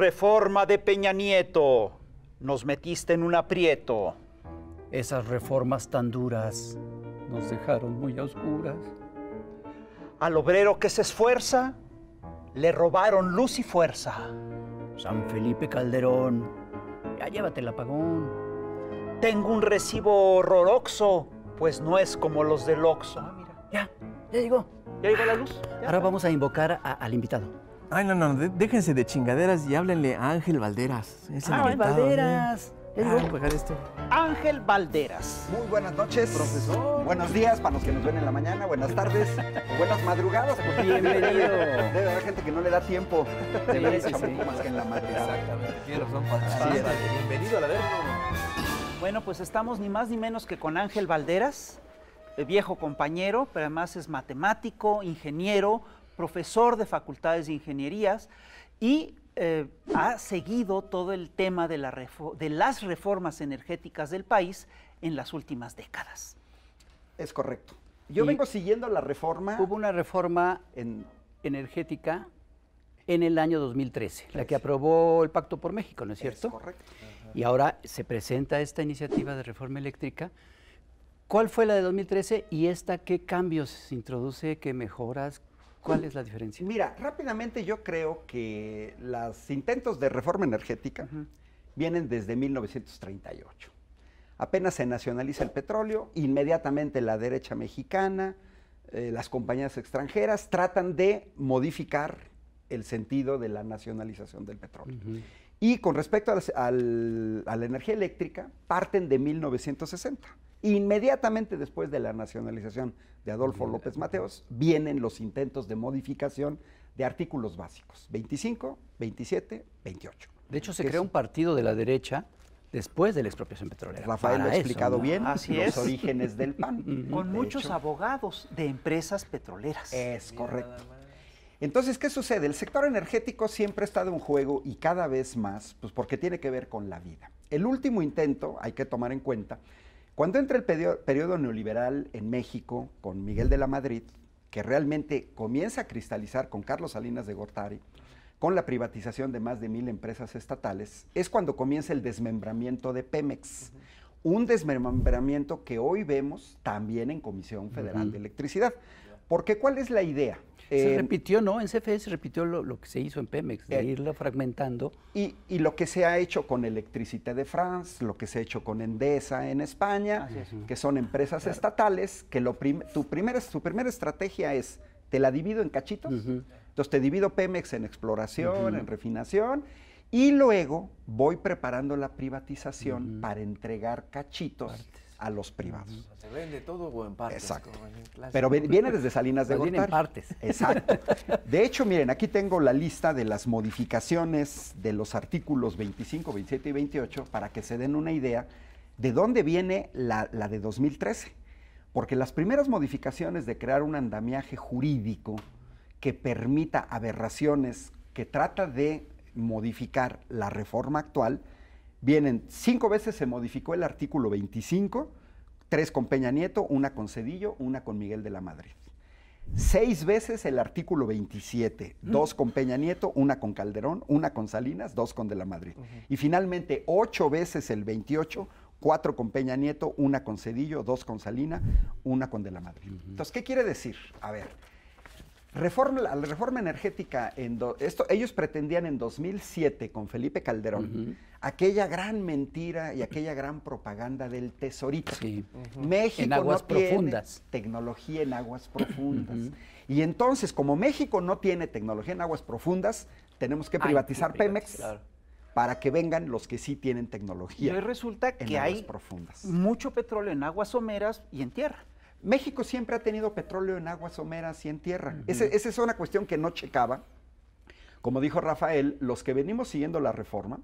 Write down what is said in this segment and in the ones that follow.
Reforma de Peña Nieto. Nos metiste en un aprieto. Esas reformas tan duras nos dejaron muy a oscuras. Al obrero que se esfuerza, le robaron luz y fuerza. San Felipe Calderón, ya llévate el apagón. Tengo un recibo horroroxo, pues no es como los del Oxxo. Ah, mira. Ya, ya llegó. ¿Ya llegó la luz? ¿Ya? Ahora vamos a invocar a- al invitado. Ay, no, no, de- déjense de chingaderas y háblenle a Ángel Valderas. Es el ¡Ay, invitado, Valderas! ¿eh? Ah, llegó. pegar esto. Ángel Valderas. Muy buenas noches. Profesor. Buenos días para los que nos ven en la mañana, buenas tardes, buenas madrugadas. porque Bienvenido. Debe haber gente que no le da tiempo de Sí, ver el sí, sí. más que en la madrugada. Exactamente, tiene razón, Juan. Así es. Bienvenido a la verga. Bueno, pues estamos ni más ni menos que con Ángel Valderas, eh, viejo compañero, pero además es matemático, ingeniero, profesor de facultades de ingenierías y eh, ha seguido todo el tema de, la refo- de las reformas energéticas del país en las últimas décadas. Es correcto. Yo Y- vengo siguiendo la reforma Hubo una reforma en energética en el año 2013, la que aprobó el Pacto por México, ¿no es cierto? Es correcto. Y ahora se presenta esta iniciativa de reforma eléctrica. ¿Cuál fue la de 2013 y esta qué cambios introduce, qué mejoras? ¿Cuál es la diferencia? Mira, rápidamente yo creo que los intentos de reforma energética vienen desde 1938. Apenas se nacionaliza el petróleo, inmediatamente la derecha mexicana, eh, las compañías extranjeras tratan de modificar el sentido de la nacionalización del petróleo. Y con respecto al- a la energía eléctrica, parten de 1960. Inmediatamente después de la nacionalización de Adolfo López Mateos, vienen los intentos de modificación de artículos básicos, 25, 27, 28. De hecho, se crea es- un partido de la derecha después de la expropiación petrolera. Rafael lo ha eso, explicado ¿no? bien, Así los es. orígenes del PAN. Con De muchos hecho, abogados de empresas petroleras. Es correcto. Entonces, ¿qué sucede? El sector energético siempre ha estado en juego y cada vez más, pues porque tiene que ver con la vida. El último intento, hay que tomar en cuenta, cuando entra el periodo neoliberal en México con Miguel de la Madrid, que realmente comienza a cristalizar con Carlos Salinas de Gortari, con la privatización de más de mil empresas estatales, es cuando comienza el desmembramiento de Pemex. Un desmembramiento que hoy vemos también en Comisión Federal de Electricidad. Porque ¿cuál es la idea? Se Eh, repitió, ¿no? En CFE se repitió lo, lo que se hizo en Pemex, de Eh, irlo fragmentando. Y, y lo que se ha hecho con Electricité de France, lo que se ha hecho con Endesa en España, es. que son empresas estatales, que lo prim- tu, primera, tu primera estrategia es, te la divido en cachitos, entonces te divido Pemex en exploración, en refinación, y luego voy preparando la privatización para entregar cachitos a los privados. ¿Se vende todo o en partes? Exacto. en? Pero viene desde Salinas de Más bien en Gortari. partes. Exacto. De hecho, miren, aquí tengo la lista de las modificaciones de los artículos 25, 27 y 28 para que se den una idea de dónde viene la, la de 2013. Porque las primeras modificaciones de crear un andamiaje jurídico que permita aberraciones, que trata de modificar la reforma actual, vienen cinco veces se modificó el artículo 25, tres con Peña Nieto, una con Cedillo, una con Miguel de la Madrid. Seis veces el artículo 27, dos con Peña Nieto, una con Calderón, una con Salinas, dos con De la Madrid. Y finalmente ocho veces el 28, cuatro con Peña Nieto, una con Cedillo, dos con Salina, una con De la Madrid. Entonces, ¿qué quiere decir? A ver, Reforma, la reforma energética, en do- esto, ellos pretendían en 2007 con Felipe Calderón aquella gran mentira y aquella gran propaganda del tesorito. Sí. México En aguas no tiene profundas. tecnología en aguas profundas. Y entonces, como México no tiene tecnología en aguas profundas, tenemos que privatizar Pemex para que vengan los que sí tienen Y tecnología hoy resulta en que aguas hay profundas. mucho petróleo en aguas someras y en tierra. México siempre ha tenido petróleo en aguas someras y en tierra. Ese- esa es una cuestión que no checaba. Como dijo Rafael, los que venimos siguiendo la reforma,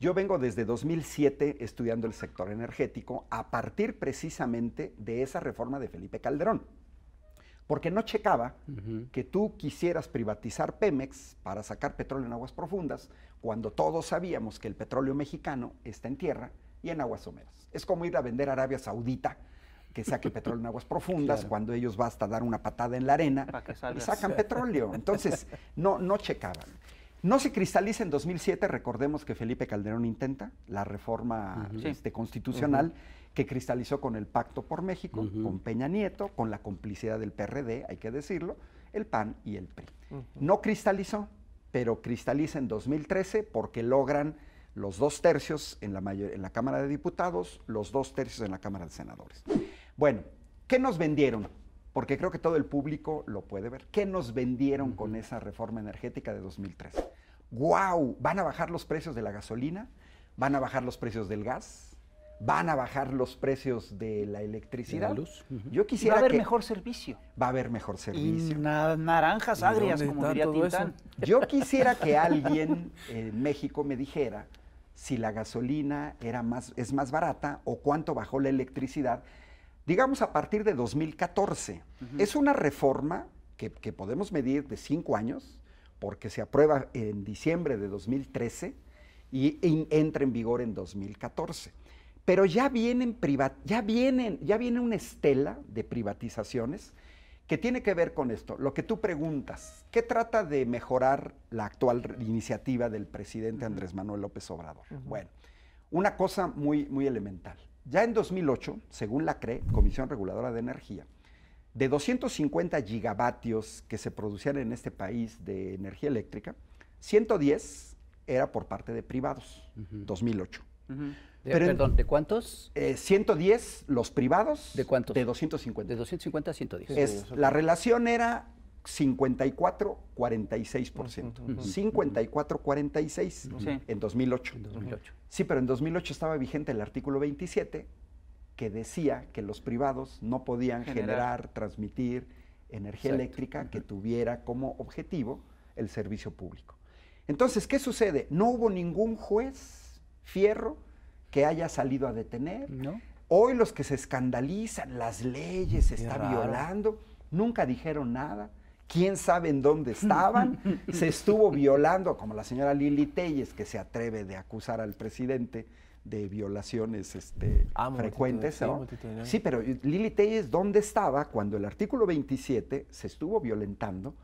yo vengo desde 2007 estudiando el sector energético a partir precisamente de esa reforma de Felipe Calderón. Porque no checaba que tú quisieras privatizar Pemex para sacar petróleo en aguas profundas, cuando todos sabíamos que el petróleo mexicano está en tierra y en aguas someras. Es como ir a vender a Arabia Saudita que saque petróleo en aguas profundas, Claro. cuando ellos basta dar una patada en la arena y sacan petróleo. Entonces, no, no checaban. No se cristaliza en 2007, recordemos que Felipe Calderón intenta la reforma este, constitucional que cristalizó con el Pacto por México, con Peña Nieto, con la complicidad del PRD, hay que decirlo, el PAN y el PRI. No cristalizó, pero cristaliza en 2013 porque logran los dos tercios en la, en la Cámara de Diputados, los dos tercios en la Cámara de Senadores. Bueno, ¿qué nos vendieron? Porque creo que todo el público lo puede ver. ¿Qué nos vendieron con esa reforma energética de 2013? ¡Guau! ¿Van a bajar los precios de la gasolina? ¿Van a bajar los precios del gas? ¿Van a bajar los precios de la electricidad? luz? Ujú. Yo Y quisiera va a haber que mejor servicio. va a haber mejor Y servicio. na- naranjas ¿Y agrias, como diría? Tintán. Yo quisiera que alguien en México me dijera si la gasolina era más, es más barata o cuánto bajó la electricidad, digamos a partir de 2014. Es una reforma que, que podemos medir de cinco años, porque se aprueba en diciembre de 2013 y en- entra en vigor en 2014. Pero ya vienen ya vienen, ya viene una estela de privatizaciones que tiene que ver con esto. Lo que tú preguntas, ¿qué trata de mejorar la actual iniciativa del presidente Andrés Manuel López Obrador? Bueno, una cosa muy, muy elemental. Ya en 2008, según la CRE, Comisión Reguladora de Energía, de 250 gigavatios que se producían en este país de energía eléctrica, 110 era por parte de privados, 2008. De- Pero en- perdón, ¿de cuántos? Eh, 110 los privados. ¿De cuántos? De 250. De 250 a 110. Es, la relación era 54-46%. 54-46 Sí. en 2008. En 2008. Sí, pero en 2008 estaba vigente el artículo 27 que decía que los privados no podían Generar. generar, transmitir energía Exacto. eléctrica que tuviera como objetivo el servicio público. Entonces, ¿qué sucede? No hubo ningún juez fierro que haya salido a detener. ¿No? Hoy los que se escandalizan, las leyes se está raro. violando, nunca dijeron nada. ¿Quién sabe en dónde estaban? se estuvo violando, como la señora Lili Telles, que se atreve de acusar al presidente de violaciones este, Ah, frecuentes. ¿no? sí, pero Lili Telles, ¿dónde estaba cuando el artículo 27 se estuvo violentando?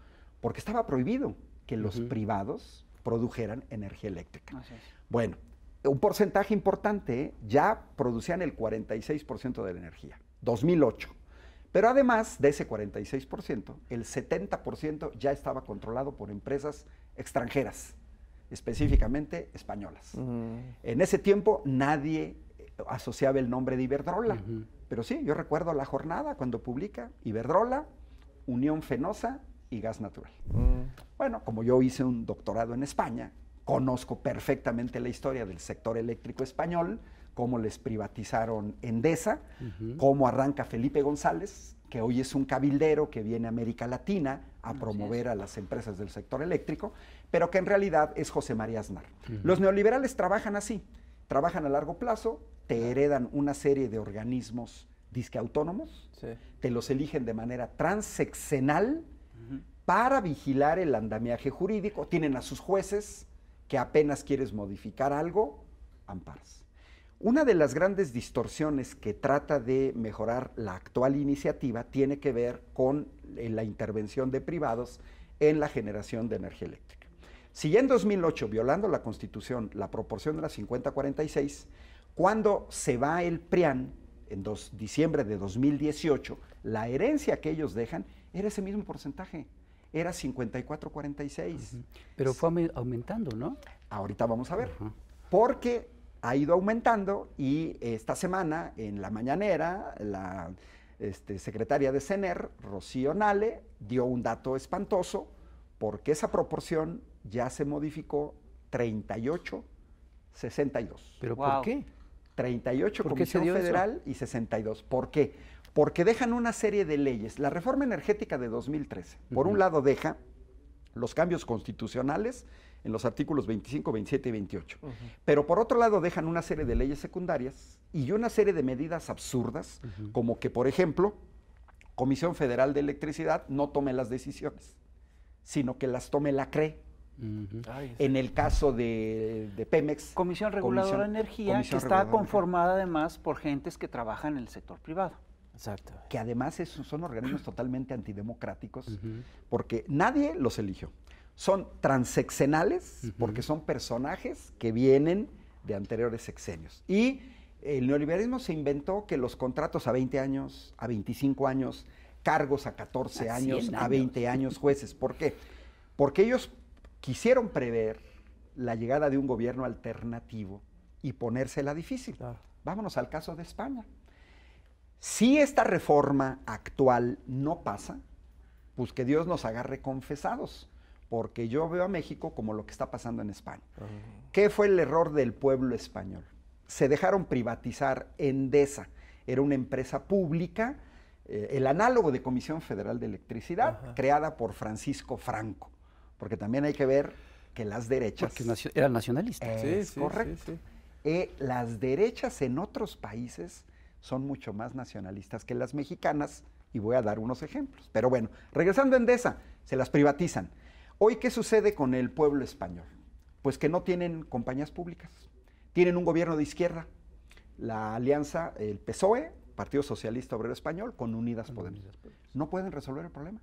Porque estaba prohibido que los privados produjeran energía eléctrica. Bueno, un porcentaje importante, ¿eh? ya producían el 46% de la energía, 2008. Pero además de ese 46%, el 70% ya estaba controlado por empresas extranjeras, específicamente españolas. En ese tiempo nadie eh, asociaba el nombre de Iberdrola, pero sí, yo recuerdo la jornada cuando publica Iberdrola, Unión Fenosa y Gas Natural. Mm. Bueno, como yo hice un doctorado en España, conozco perfectamente la historia del sector eléctrico español, cómo les privatizaron Endesa, cómo arranca Felipe González, que hoy es un cabildero que viene a América Latina a promover a las empresas del sector eléctrico, pero que en realidad es José María Aznar. Los neoliberales trabajan así, trabajan a largo plazo, te heredan una serie de organismos disque autónomos, Sí. te los eligen de manera transeccional para vigilar el andamiaje jurídico. Tienen a sus jueces que apenas quieres modificar algo, amparas. Una de las grandes distorsiones que trata de mejorar la actual iniciativa tiene que ver con eh, la intervención de privados en la generación de energía eléctrica. Si ya en 2008, violando la Constitución, la proporción era 50-46, cuando se va el PRIAN en dos- diciembre de 2018, la herencia que ellos dejan era ese mismo porcentaje, era 54-46. Pero fue aume- aumentando, ¿no? Ahorita vamos a ver. Porque ha ido aumentando y esta semana en la mañanera la este, secretaria de CENER, Rocío Nale, dio un dato espantoso porque esa proporción ya se modificó 38-62. ¿Pero Guau. por qué? 38 ¿Por qué se Comisión eso? Federal y 62. ¿Por qué? Porque dejan una serie de leyes. La reforma energética de 2013, por un Ujú. lado, deja los cambios constitucionales en los artículos 25, 27 y 28. Pero por otro lado, dejan una serie de leyes secundarias y una serie de medidas absurdas, como que, por ejemplo, Comisión Federal de Electricidad no tome las decisiones, sino que las tome la CRE. Ay, En el caso de, de Pemex. Comisión Reguladora Comisión- de Energía, Comisión que está conformada además por gentes que trabajan en el sector privado. Exacto. que además es- son organismos totalmente antidemocráticos, porque nadie los eligió. son transeccionales, porque son personajes que vienen de anteriores sexenios. Y el neoliberalismo se inventó que los contratos a 20 años, a 25 años, cargos a 14 A años, 100 a 20 años, jueces. ¿Por qué? Porque ellos quisieron prever la llegada de un gobierno alternativo y ponérsela difícil. Claro. Vámonos al caso de España. Si esta reforma actual no pasa, pues que Dios nos agarre confesados, porque yo veo a México como lo que está pasando en España. ¿Qué fue el error del pueblo español? Se dejaron privatizar Endesa, era una empresa pública, eh, el análogo de Comisión Federal de Electricidad, creada por Francisco Franco, porque también hay que ver que las derechas... Porque nacio- era nacionalista. Es Sí, sí, correcto. sí, sí. Eh, las derechas en otros países son mucho más nacionalistas que las mexicanas y voy a dar unos ejemplos. Pero bueno, regresando a Endesa, se las privatizan. Hoy, ¿qué sucede con el pueblo español? Pues que no tienen compañías públicas. Tienen un gobierno de izquierda, la alianza, el PSOE, Partido Socialista Obrero Español, con Unidas Podemos. No pueden resolver el problema.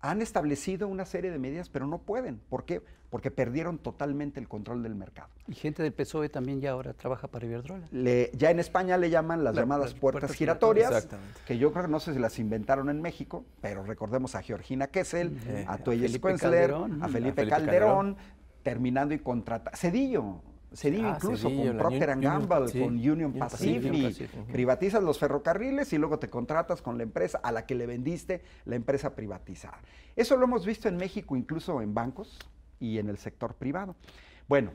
Han establecido una serie de medidas, pero no pueden. ¿Por qué? Porque perdieron totalmente el control del mercado. Y gente del PSOE también ya ahora trabaja para Iberdrola. Le- ya en España le llaman las La- llamadas las puertas, puertas giratorias, que yo creo que no sé si las inventaron en México, pero recordemos a Georgina Kessel, a a Tuelle Felipe Calderón. a A Felipe, Felipe Calderón, terminando y contratando. Cedillo, Cedillo Ah, incluso, Cedillo, con Procter Union- and Gamble, sí, con Union Union Pacific, privatizas los ferrocarriles y luego te contratas con la empresa a la que le vendiste la empresa privatizada. Eso lo hemos visto en México, incluso en bancos y en el sector privado. Bueno,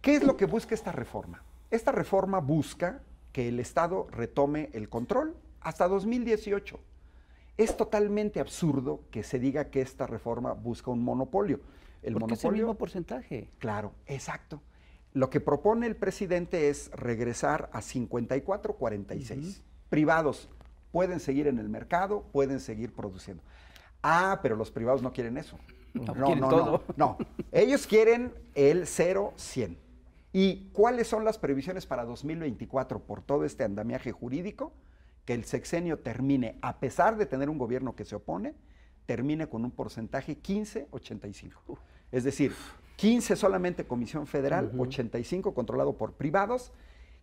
¿qué es lo que busca esta reforma? Esta reforma busca que el Estado retome el control hasta 2018. Es totalmente absurdo que se diga que esta reforma busca un monopolio. El Porque es el monopolio mismo porcentaje. Claro, exacto. Lo que propone el presidente es regresar a 54-46. Privados pueden seguir en el mercado, pueden seguir produciendo. Ah, pero los privados no quieren eso. No, quieren todo. No, ellos quieren el 0-100. ¿Y cuáles son las previsiones para 2024 por todo este andamiaje jurídico? Que el sexenio termine, a pesar de tener un gobierno que se opone, termine con un porcentaje 15-85. Es decir, 15 solamente Comisión Federal, 85 controlado por privados,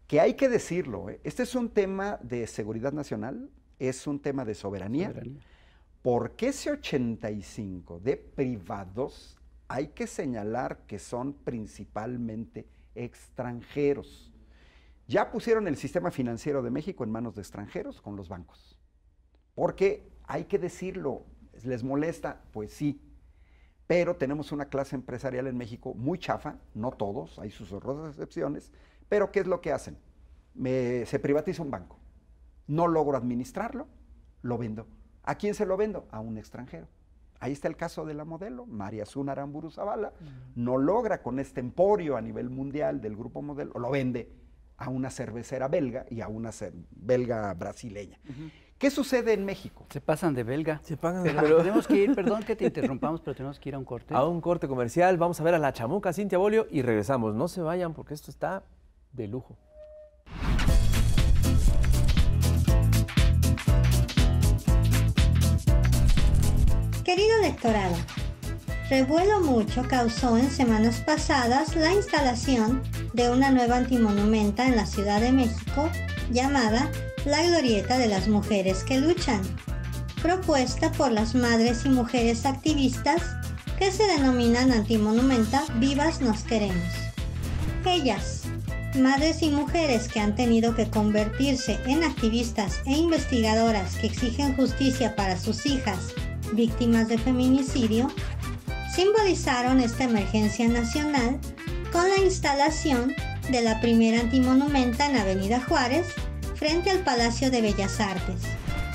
que hay que decirlo, ¿eh? este es un tema de seguridad nacional, es un tema de soberanía. Soberanía. Porque ese 85 de privados hay que señalar que son principalmente extranjeros. Ya pusieron el sistema financiero de México en manos de extranjeros con los bancos. Porque hay que decirlo, ¿les molesta? Pues sí. Pero tenemos una clase empresarial en México muy chafa, no todos, hay sus horrorosas excepciones, pero ¿qué es lo que hacen? Me- se privatiza un banco, no logro administrarlo, lo vendo. ¿A quién se lo vendo? A un extranjero. Ahí está el caso de la modelo, María Zuna Aramburu Zavala, no logra con este emporio a nivel mundial del grupo modelo, lo vende a una cervecera belga y a una belga brasileña. ¿Qué sucede en México? Se pasan de belga. Se pagan Pero, pero- tenemos que ir, perdón que te interrumpamos, pero tenemos que ir a un corte. A un corte comercial, vamos a ver a la chamuca Cintia Bolio y regresamos. No se vayan porque esto está de lujo. Querido electorado, revuelo mucho causó en semanas pasadas la instalación de una nueva antimonumenta en la Ciudad de México llamada La Glorieta de las Mujeres que Luchan, propuesta por las madres y mujeres activistas que se denominan antimonumenta Vivas Nos Queremos. Ellas, madres y mujeres que han tenido que convertirse en activistas e investigadoras que exigen justicia para sus hijas víctimas de feminicidio, simbolizaron esta emergencia nacional con la instalación de la primera antimonumenta en Avenida Juárez, frente al Palacio de Bellas Artes.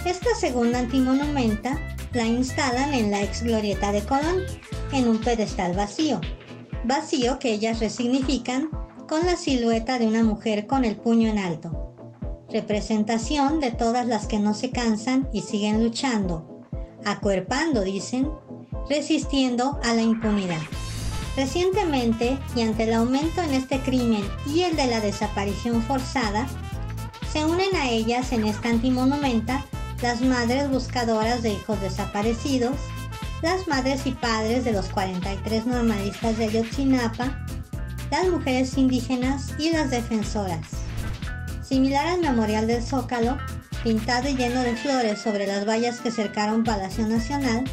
Esta segunda antimonumenta la instalan en la ex glorieta de Colón, en un pedestal vacío, vacío que ellas resignifican con la silueta de una mujer con el puño en alto, representación de todas las que no se cansan y siguen luchando, acuerpando, dicen, resistiendo a la impunidad. Recientemente, y ante el aumento en este crimen y el de la desaparición forzada, se unen a ellas en esta antimonumenta las madres buscadoras de hijos desaparecidos, las madres y padres de los 43 normalistas de Ayotzinapa, las mujeres indígenas y las defensoras. Similar al memorial del Zócalo, pintado y lleno de flores sobre las vallas que cercaron Palacio Nacional,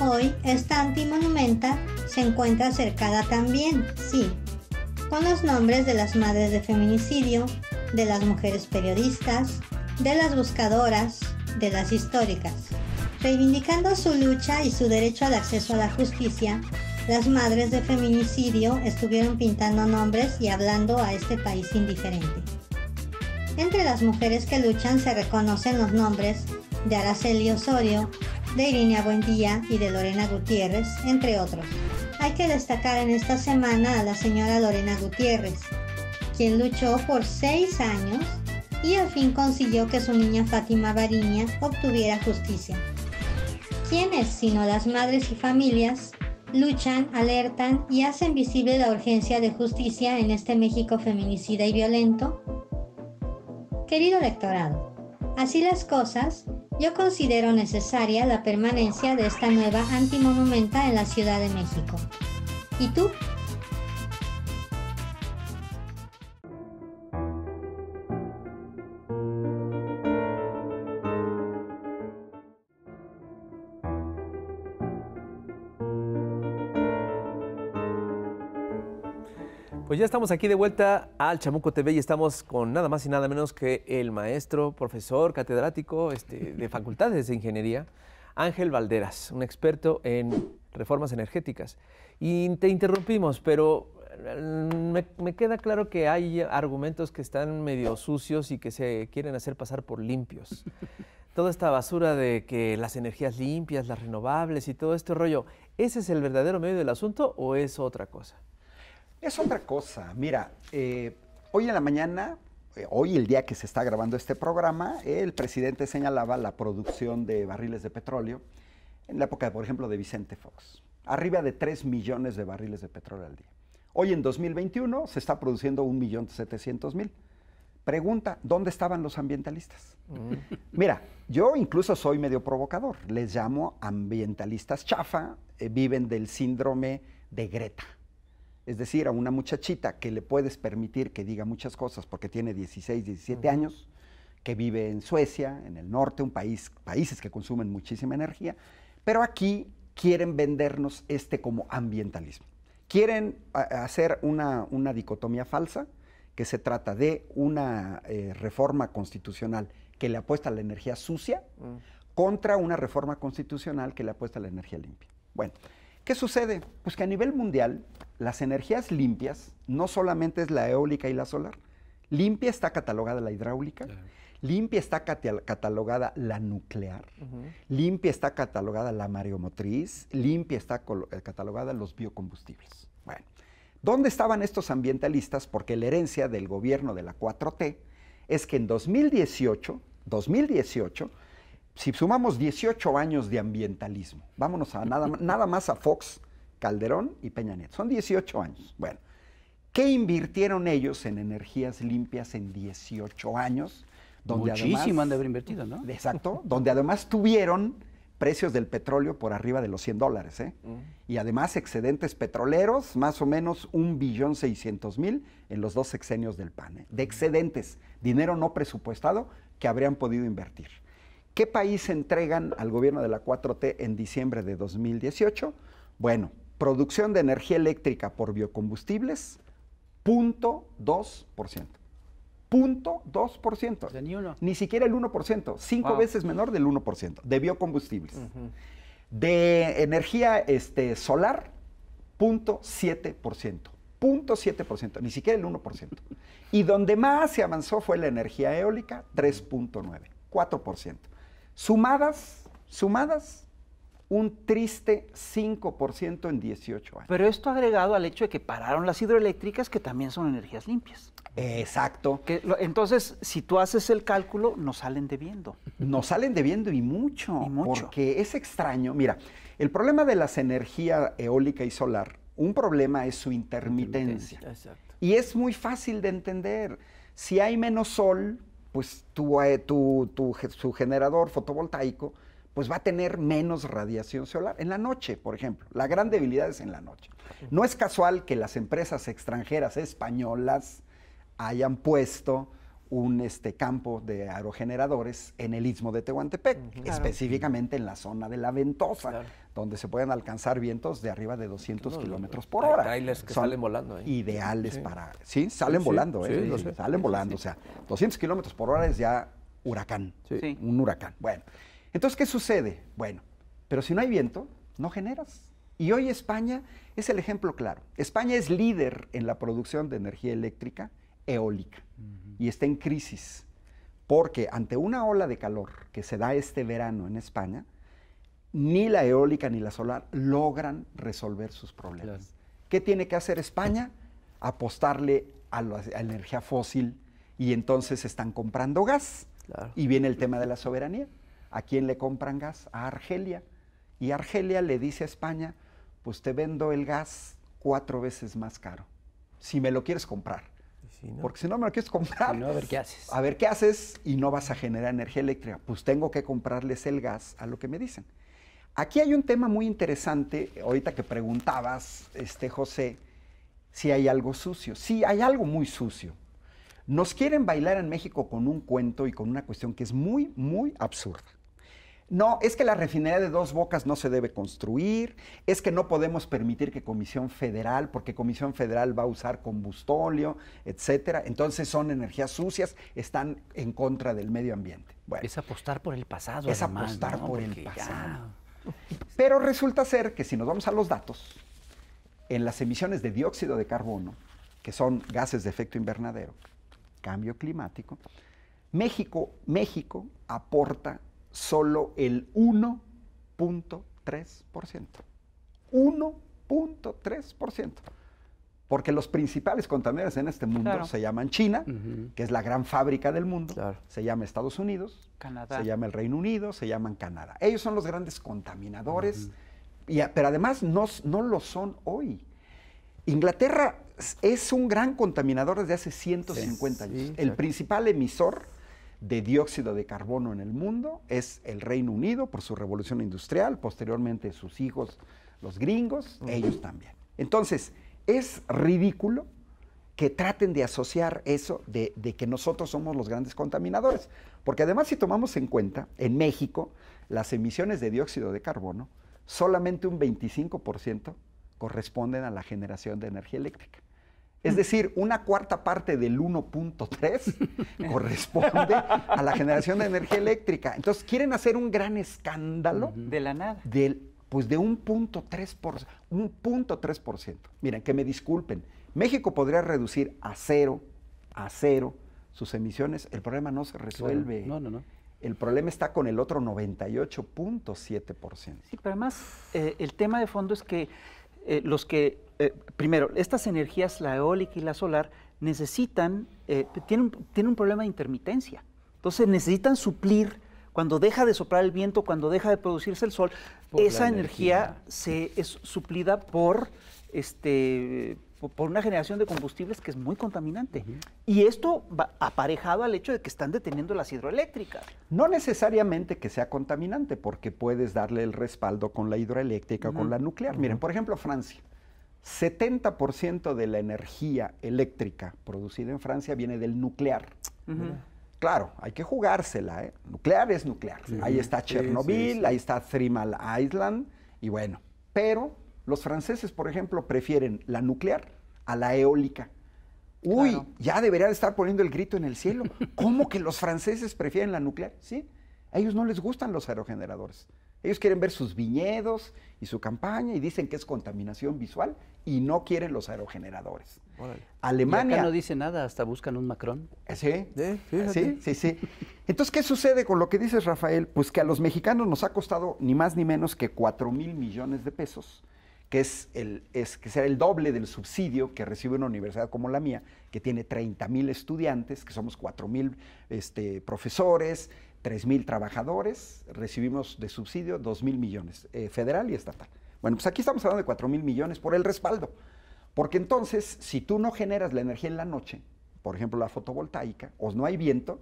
hoy esta antimonumenta se encuentra cercada también, sí, con los nombres de las madres de feminicidio, de las mujeres periodistas, de las buscadoras, de las históricas. Reivindicando su lucha y su derecho al acceso a la justicia, las madres de feminicidio estuvieron pintando nombres y hablando a este país indiferente. Entre las mujeres que luchan se reconocen los nombres de Araceli Osorio, de Irina Buendía y de Lorena Gutiérrez, entre otros. Hay que destacar en esta semana a la señora Lorena Gutiérrez, quien luchó por seis años y al fin consiguió que su niña Fátima Bariña obtuviera justicia. ¿Quiénes, sino las madres y familias, luchan, alertan y hacen visible la urgencia de justicia en este México feminicida y violento? Querido electorado, así las cosas, yo considero necesaria la permanencia de esta nueva antimonumenta en la Ciudad de México. ¿Y tú? Pues ya estamos aquí de vuelta al Chamuco TV y estamos con nada más y nada menos que el maestro, profesor, catedrático este, de facultades de ingeniería, Ángel Valderas, un experto en reformas energéticas. Y te interrumpimos, pero mm, me, me queda claro que hay argumentos que están medio sucios y que se quieren hacer pasar por limpios. Toda esta basura de que las energías limpias, las renovables y todo este rollo, ¿ese es el verdadero medio del asunto o es otra cosa? Es otra cosa. Mira, eh, hoy en la mañana, eh, hoy el día que se está grabando este programa, el presidente señalaba la producción de barriles de petróleo en la época, por ejemplo, de Vicente Fox. Arriba de 3 millones de barriles de petróleo al día. Hoy en 2021 se está produciendo 1.700.000. Pregunta, ¿dónde estaban los ambientalistas? Mira, yo incluso soy medio provocador. Les llamo ambientalistas chafa, eh, viven del síndrome de Greta. Es decir, a una muchachita que le puedes permitir que diga muchas cosas porque tiene 16, 17 años, que vive en Suecia, en el norte, un país, países que consumen muchísima energía, pero aquí quieren vendernos este como ambientalismo. Quieren hacer una, una dicotomía falsa, que se trata de una eh, reforma constitucional que le apuesta a la energía sucia contra una reforma constitucional que le apuesta a la energía limpia. Bueno, ¿qué sucede? Pues que a nivel mundial las energías limpias no solamente es la eólica y la solar. Limpia está catalogada la hidráulica, limpia está cata- catalogada la nuclear, limpia está catalogada la mareomotriz, limpia está eh, catalogada los biocombustibles. Bueno, ¿dónde estaban estos ambientalistas? Porque la herencia del gobierno de la 4T es que en 2018, 2018, si sumamos 18 años de ambientalismo, vámonos a nada, nada más a Fox, Calderón y Peña Nieto, son 18 años. Bueno, ¿qué invirtieron ellos en energías limpias en 18 años? Muchísimo además- han de haber invertido, ¿no? Exacto, donde además tuvieron precios del petróleo por arriba de los 100 dólares, ¿eh? Y además excedentes petroleros, más o menos un billón seiscientos mil en los dos sexenios del PAN, ¿eh? de excedentes, dinero no presupuestado que habrían podido invertir. ¿Qué país entregan al gobierno de la 4T en diciembre de 2018? Bueno, producción de energía eléctrica por biocombustibles, 0.2%. 0.2%. O sea, ni uno. Ni siquiera el 1%, cinco Wow. veces menor del 1% de biocombustibles. De energía este, solar, 0.7%. 0.7%, ni siquiera el 1%. Y donde más se avanzó fue la energía eólica, 3.9%, 4%. Sumadas, sumadas, un triste 5% en 18 años. Pero esto agregado al hecho de que pararon las hidroeléctricas, que también son energías limpias. Exacto. Que entonces, si tú haces el cálculo, nos salen debiendo. Nos salen debiendo y mucho, Y mucho. porque es extraño. Mira, el problema de las energías eólica y solar, un problema es su intermitencia. Exacto. Y es muy fácil de entender. Si hay menos sol, pues tu, eh, tu- tu su generador fotovoltaico pues va a tener menos radiación solar. En la noche, por ejemplo. La gran debilidad es en la noche. No es casual que las empresas extranjeras españolas hayan puesto un este, campo de aerogeneradores en el istmo de Tehuantepec, específicamente en la zona de la Ventosa, Claro. donde se pueden alcanzar vientos de arriba de 200 No, kilómetros por hay hora. trailers que Son salen volando ahí. Ideales Sí. para... Sí, salen sí, volando, sí, ¿eh? Salen volando, o sea, 200 kilómetros por hora es ya huracán. Un huracán. Bueno, entonces, ¿qué sucede? Bueno, pero si no hay viento, no generas. Y hoy España es el ejemplo claro. España es líder en la producción de energía eléctrica eólica y está en crisis porque ante una ola de calor que se da este verano en España, ni la eólica ni la solar logran resolver sus problemas. Claro. ¿Qué tiene que hacer España? Apostarle a la, a energía fósil y entonces están comprando gas. Claro. Y viene el tema de la soberanía. ¿A quién le compran gas? A Argelia. Y Argelia le dice a España, pues te vendo el gas cuatro veces más caro, si me lo quieres comprar. Porque si no me lo quieres comprar, Si no, a ver qué haces. a ver qué haces y no vas a generar energía eléctrica. Pues tengo que comprarles el gas a lo que me dicen. Aquí hay un tema muy interesante, ahorita que preguntabas, este José, si hay algo sucio. Sí, hay algo muy sucio. Nos quieren bailar en México con un cuento y con una cuestión que es muy, muy absurda. No, es que la refinería de dos bocas no se debe construir, es que no podemos permitir que Comisión Federal, porque Comisión Federal va a usar combustóleo, etcétera. Entonces son energías sucias, están en contra del medio ambiente. Bueno, Es apostar por el pasado. Es además, apostar ¿no? por el ya- pasado. pero resulta ser que si nos vamos a los datos, en las emisiones de dióxido de carbono, que son gases de efecto invernadero, cambio climático, México, México aporta solo el 1.3%. 1.3%. Porque los principales contaminantes en este mundo Claro. se llaman China, que es la gran fábrica del mundo, Claro. se llama Estados Unidos, Canadá. se llama el Reino Unido, se llaman Canadá. Ellos son los grandes contaminadores, y pero además no, no lo son hoy. Inglaterra es un gran contaminador desde hace 150 Sí, años. sí, el principal emisor de dióxido de carbono en el mundo es el Reino Unido por su revolución industrial, posteriormente sus hijos, los gringos, ellos también. Entonces, es ridículo que traten de asociar eso de, de que nosotros somos los grandes contaminadores. Porque además si tomamos en cuenta, en México, las emisiones de dióxido de carbono, solamente un 25% corresponden a la generación de energía eléctrica. Es decir, una cuarta parte del 1.3 corresponde a la generación de energía eléctrica. Entonces quieren hacer un gran escándalo De la nada. del, pues de un punto tres por, un punto tres por ciento. Miren, que me disculpen, México podría reducir a cero, a cero sus emisiones, el problema no se resuelve. No, no, no. El problema está con el otro 98.7%. Sí, pero además eh, el tema de fondo es que eh, los que, eh, primero, estas energías, la eólica y la solar, necesitan, eh, tienen, un- tienen un problema de intermitencia. Entonces necesitan suplir, cuando deja de soplar el viento, cuando deja de producirse el sol, Por esa energía, energía. se, es suplida por, este, por una generación de combustibles que es muy contaminante. Y esto va aparejado al hecho de que están deteniendo las hidroeléctricas. No necesariamente que sea contaminante, porque puedes darle el respaldo con la hidroeléctrica o con la nuclear. Miren, por ejemplo, Francia. 70% de la energía eléctrica producida en Francia viene del nuclear. Claro, hay que jugársela, ¿eh? Nuclear es nuclear. Ahí está Chernobyl, sí, sí. ahí está Three Mile Island, y bueno. Pero los franceses, por ejemplo, prefieren la nuclear a la eólica. Uy, Claro. ya deberían estar poniendo el grito en el cielo. ¿Cómo que los franceses prefieren la nuclear? Sí, a ellos no les gustan los aerogeneradores. Ellos quieren ver sus viñedos y su campaña y dicen que es contaminación visual y no quieren los aerogeneradores. Órale. Y Alemania. acá no dice nada, hasta buscan un Macron. Sí, Sí, fíjate. sí, sí, sí. Entonces, ¿qué sucede con lo que dices, Rafael? Pues que a los mexicanos nos ha costado ni más ni menos que 4 mil millones de pesos, que es el, es, que será el doble del subsidio que recibe una universidad como la mía, que tiene 30 mil estudiantes, que somos 4 mil este, profesores, 3 mil trabajadores, recibimos de subsidio 2 mil millones, eh, federal y estatal. Bueno, pues aquí estamos hablando de 4 mil millones por el respaldo. Porque entonces, si tú no generas la energía en la noche, por ejemplo la fotovoltaica, o no hay viento,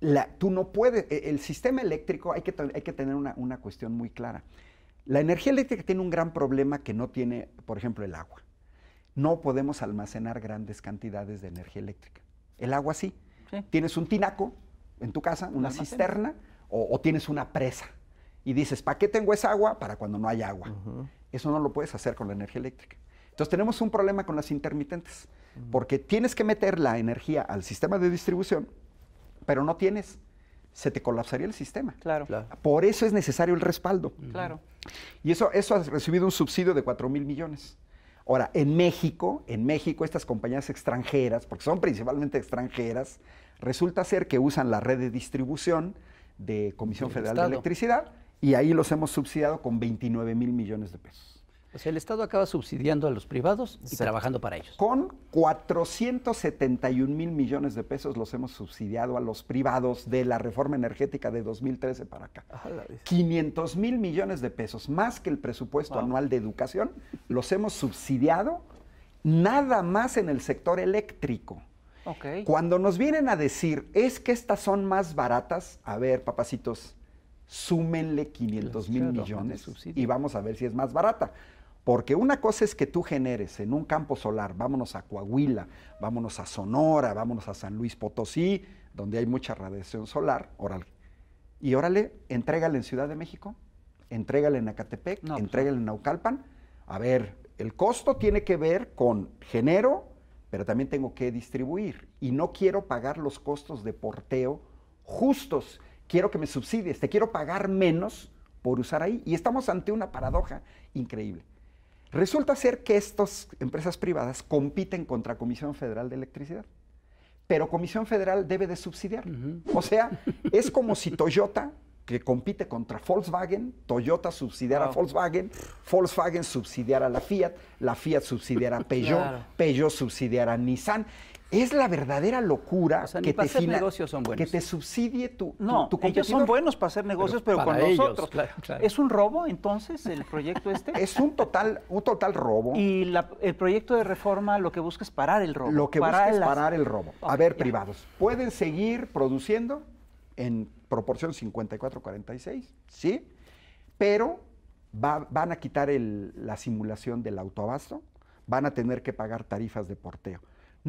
la- tú no puedes, e- el sistema eléctrico, hay que, hay que tener una, una cuestión muy clara. La energía eléctrica tiene un gran problema que no tiene, por ejemplo, el agua. No podemos almacenar grandes cantidades de energía eléctrica. El agua sí. Sí. Tienes un tinaco en tu casa, una cisterna, o, o tienes una presa. Y dices, ¿para qué tengo esa agua? Para cuando no hay agua. Eso no lo puedes hacer con la energía eléctrica. Entonces tenemos un problema con las intermitentes, porque tienes que meter la energía al sistema de distribución, pero no tienes, se te colapsaría el sistema. Claro, Claro. Por eso es necesario el respaldo. claro. Y eso, eso ha recibido un subsidio de 4 mil millones. Ahora, en México, en México, estas compañías extranjeras, porque son principalmente extranjeras, resulta ser que usan la red de distribución de Comisión Federal Estado. de Electricidad y ahí los hemos subsidiado con 29 mil millones de pesos. O sea, el Estado acaba subsidiando a los privados y Exacto. trabajando para ellos. Con 471 mil millones de pesos los hemos subsidiado a los privados de la reforma energética de 2013 para acá. A la vez. 500 mil millones de pesos, más que el presupuesto Wow. anual de educación, los hemos subsidiado nada más en el sector eléctrico. Ok. Cuando nos vienen a decir, es que estas son más baratas, a ver, papacitos, súmenle 500 mil millones y vamos a ver si es más barata. Porque una cosa es que tú generes en un campo solar, vámonos a Coahuila, vámonos a Sonora, vámonos a San Luis Potosí, donde hay mucha radiación solar, órale. Y órale, entrégale en Ciudad de México, entrégale en Acatepec, No, pues entrégale en Naucalpan. A ver, el costo tiene que ver con genero, pero también tengo que distribuir. Y no quiero pagar los costos de porteo justos. Quiero que me subsidies, te quiero pagar menos por usar ahí. Y estamos ante una paradoja increíble. Resulta ser que estas empresas privadas compiten contra Comisión Federal de Electricidad. Pero Comisión Federal debe de subsidiar. O sea, es como si Toyota, que compite contra Volkswagen, Toyota subsidiara a. Volkswagen, Volkswagen subsidiara a la Fiat, la Fiat subsidiara a Peugeot, Claro. Peugeot subsidiara a Nissan. Es la verdadera locura O sea, ni que, te fina- negocios son buenos. que te subsidie tu, tu- No, tu ellos son buenos para hacer negocios, pero, con ellos, nosotros. claro, claro. ¿Es un robo entonces el proyecto este? Es un total, un total robo. Y la- el proyecto de reforma lo que busca es parar el robo. Lo que busca es parar el robo. a ver, ya. privados, ¿pueden seguir produciendo en proporción 54-46? Sí, pero va- van a quitar el- la simulación del autoabasto, van a tener que pagar tarifas de porteo.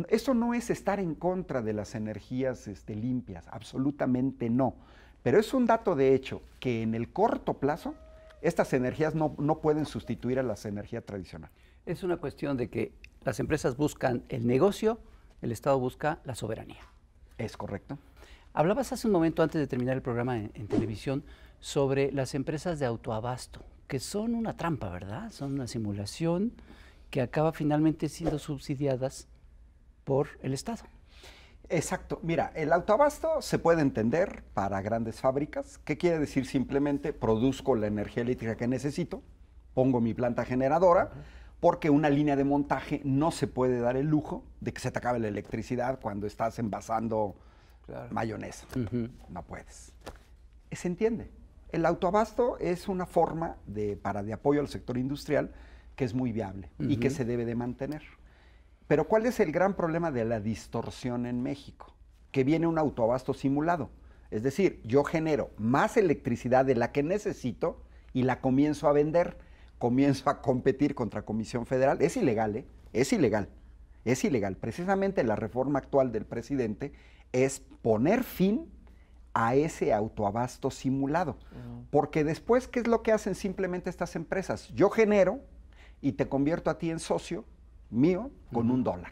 Eso no es estar en contra de las energías este, limpias, absolutamente no. Pero es un dato de hecho que en el corto plazo estas energías no, no pueden sustituir a las energías tradicionales. Es una cuestión de que las empresas buscan el negocio, el Estado busca la soberanía. ¿Es correcto? Hablabas hace un momento, antes de terminar el programa en, en televisión, sobre las empresas de autoabasto, que son una trampa, ¿verdad? Son una simulación que acaba finalmente siendo subsidiadas por el Estado. Exacto. Mira, el autoabasto se puede entender para grandes fábricas. ¿Qué quiere decir? Simplemente produzco la energía eléctrica que necesito, pongo mi planta generadora, porque una línea de montaje no se puede dar el lujo de que se te acabe la electricidad cuando estás envasando Claro. mayonesa. No puedes. Se entiende. El autoabasto es una forma de, para de apoyo al sector industrial que es muy viable y que se debe de mantener. Pero ¿cuál es el gran problema de la distorsión en México? Que viene un autoabasto simulado. Es decir, yo genero más electricidad de la que necesito y la comienzo a vender, comienzo a competir contra Comisión Federal. Es ilegal, ¿eh? Es ilegal. Es ilegal. Precisamente la reforma actual del presidente es poner fin a ese autoabasto simulado. Porque después, ¿qué es lo que hacen simplemente estas empresas? Yo genero y te convierto a ti en socio mío con un dólar.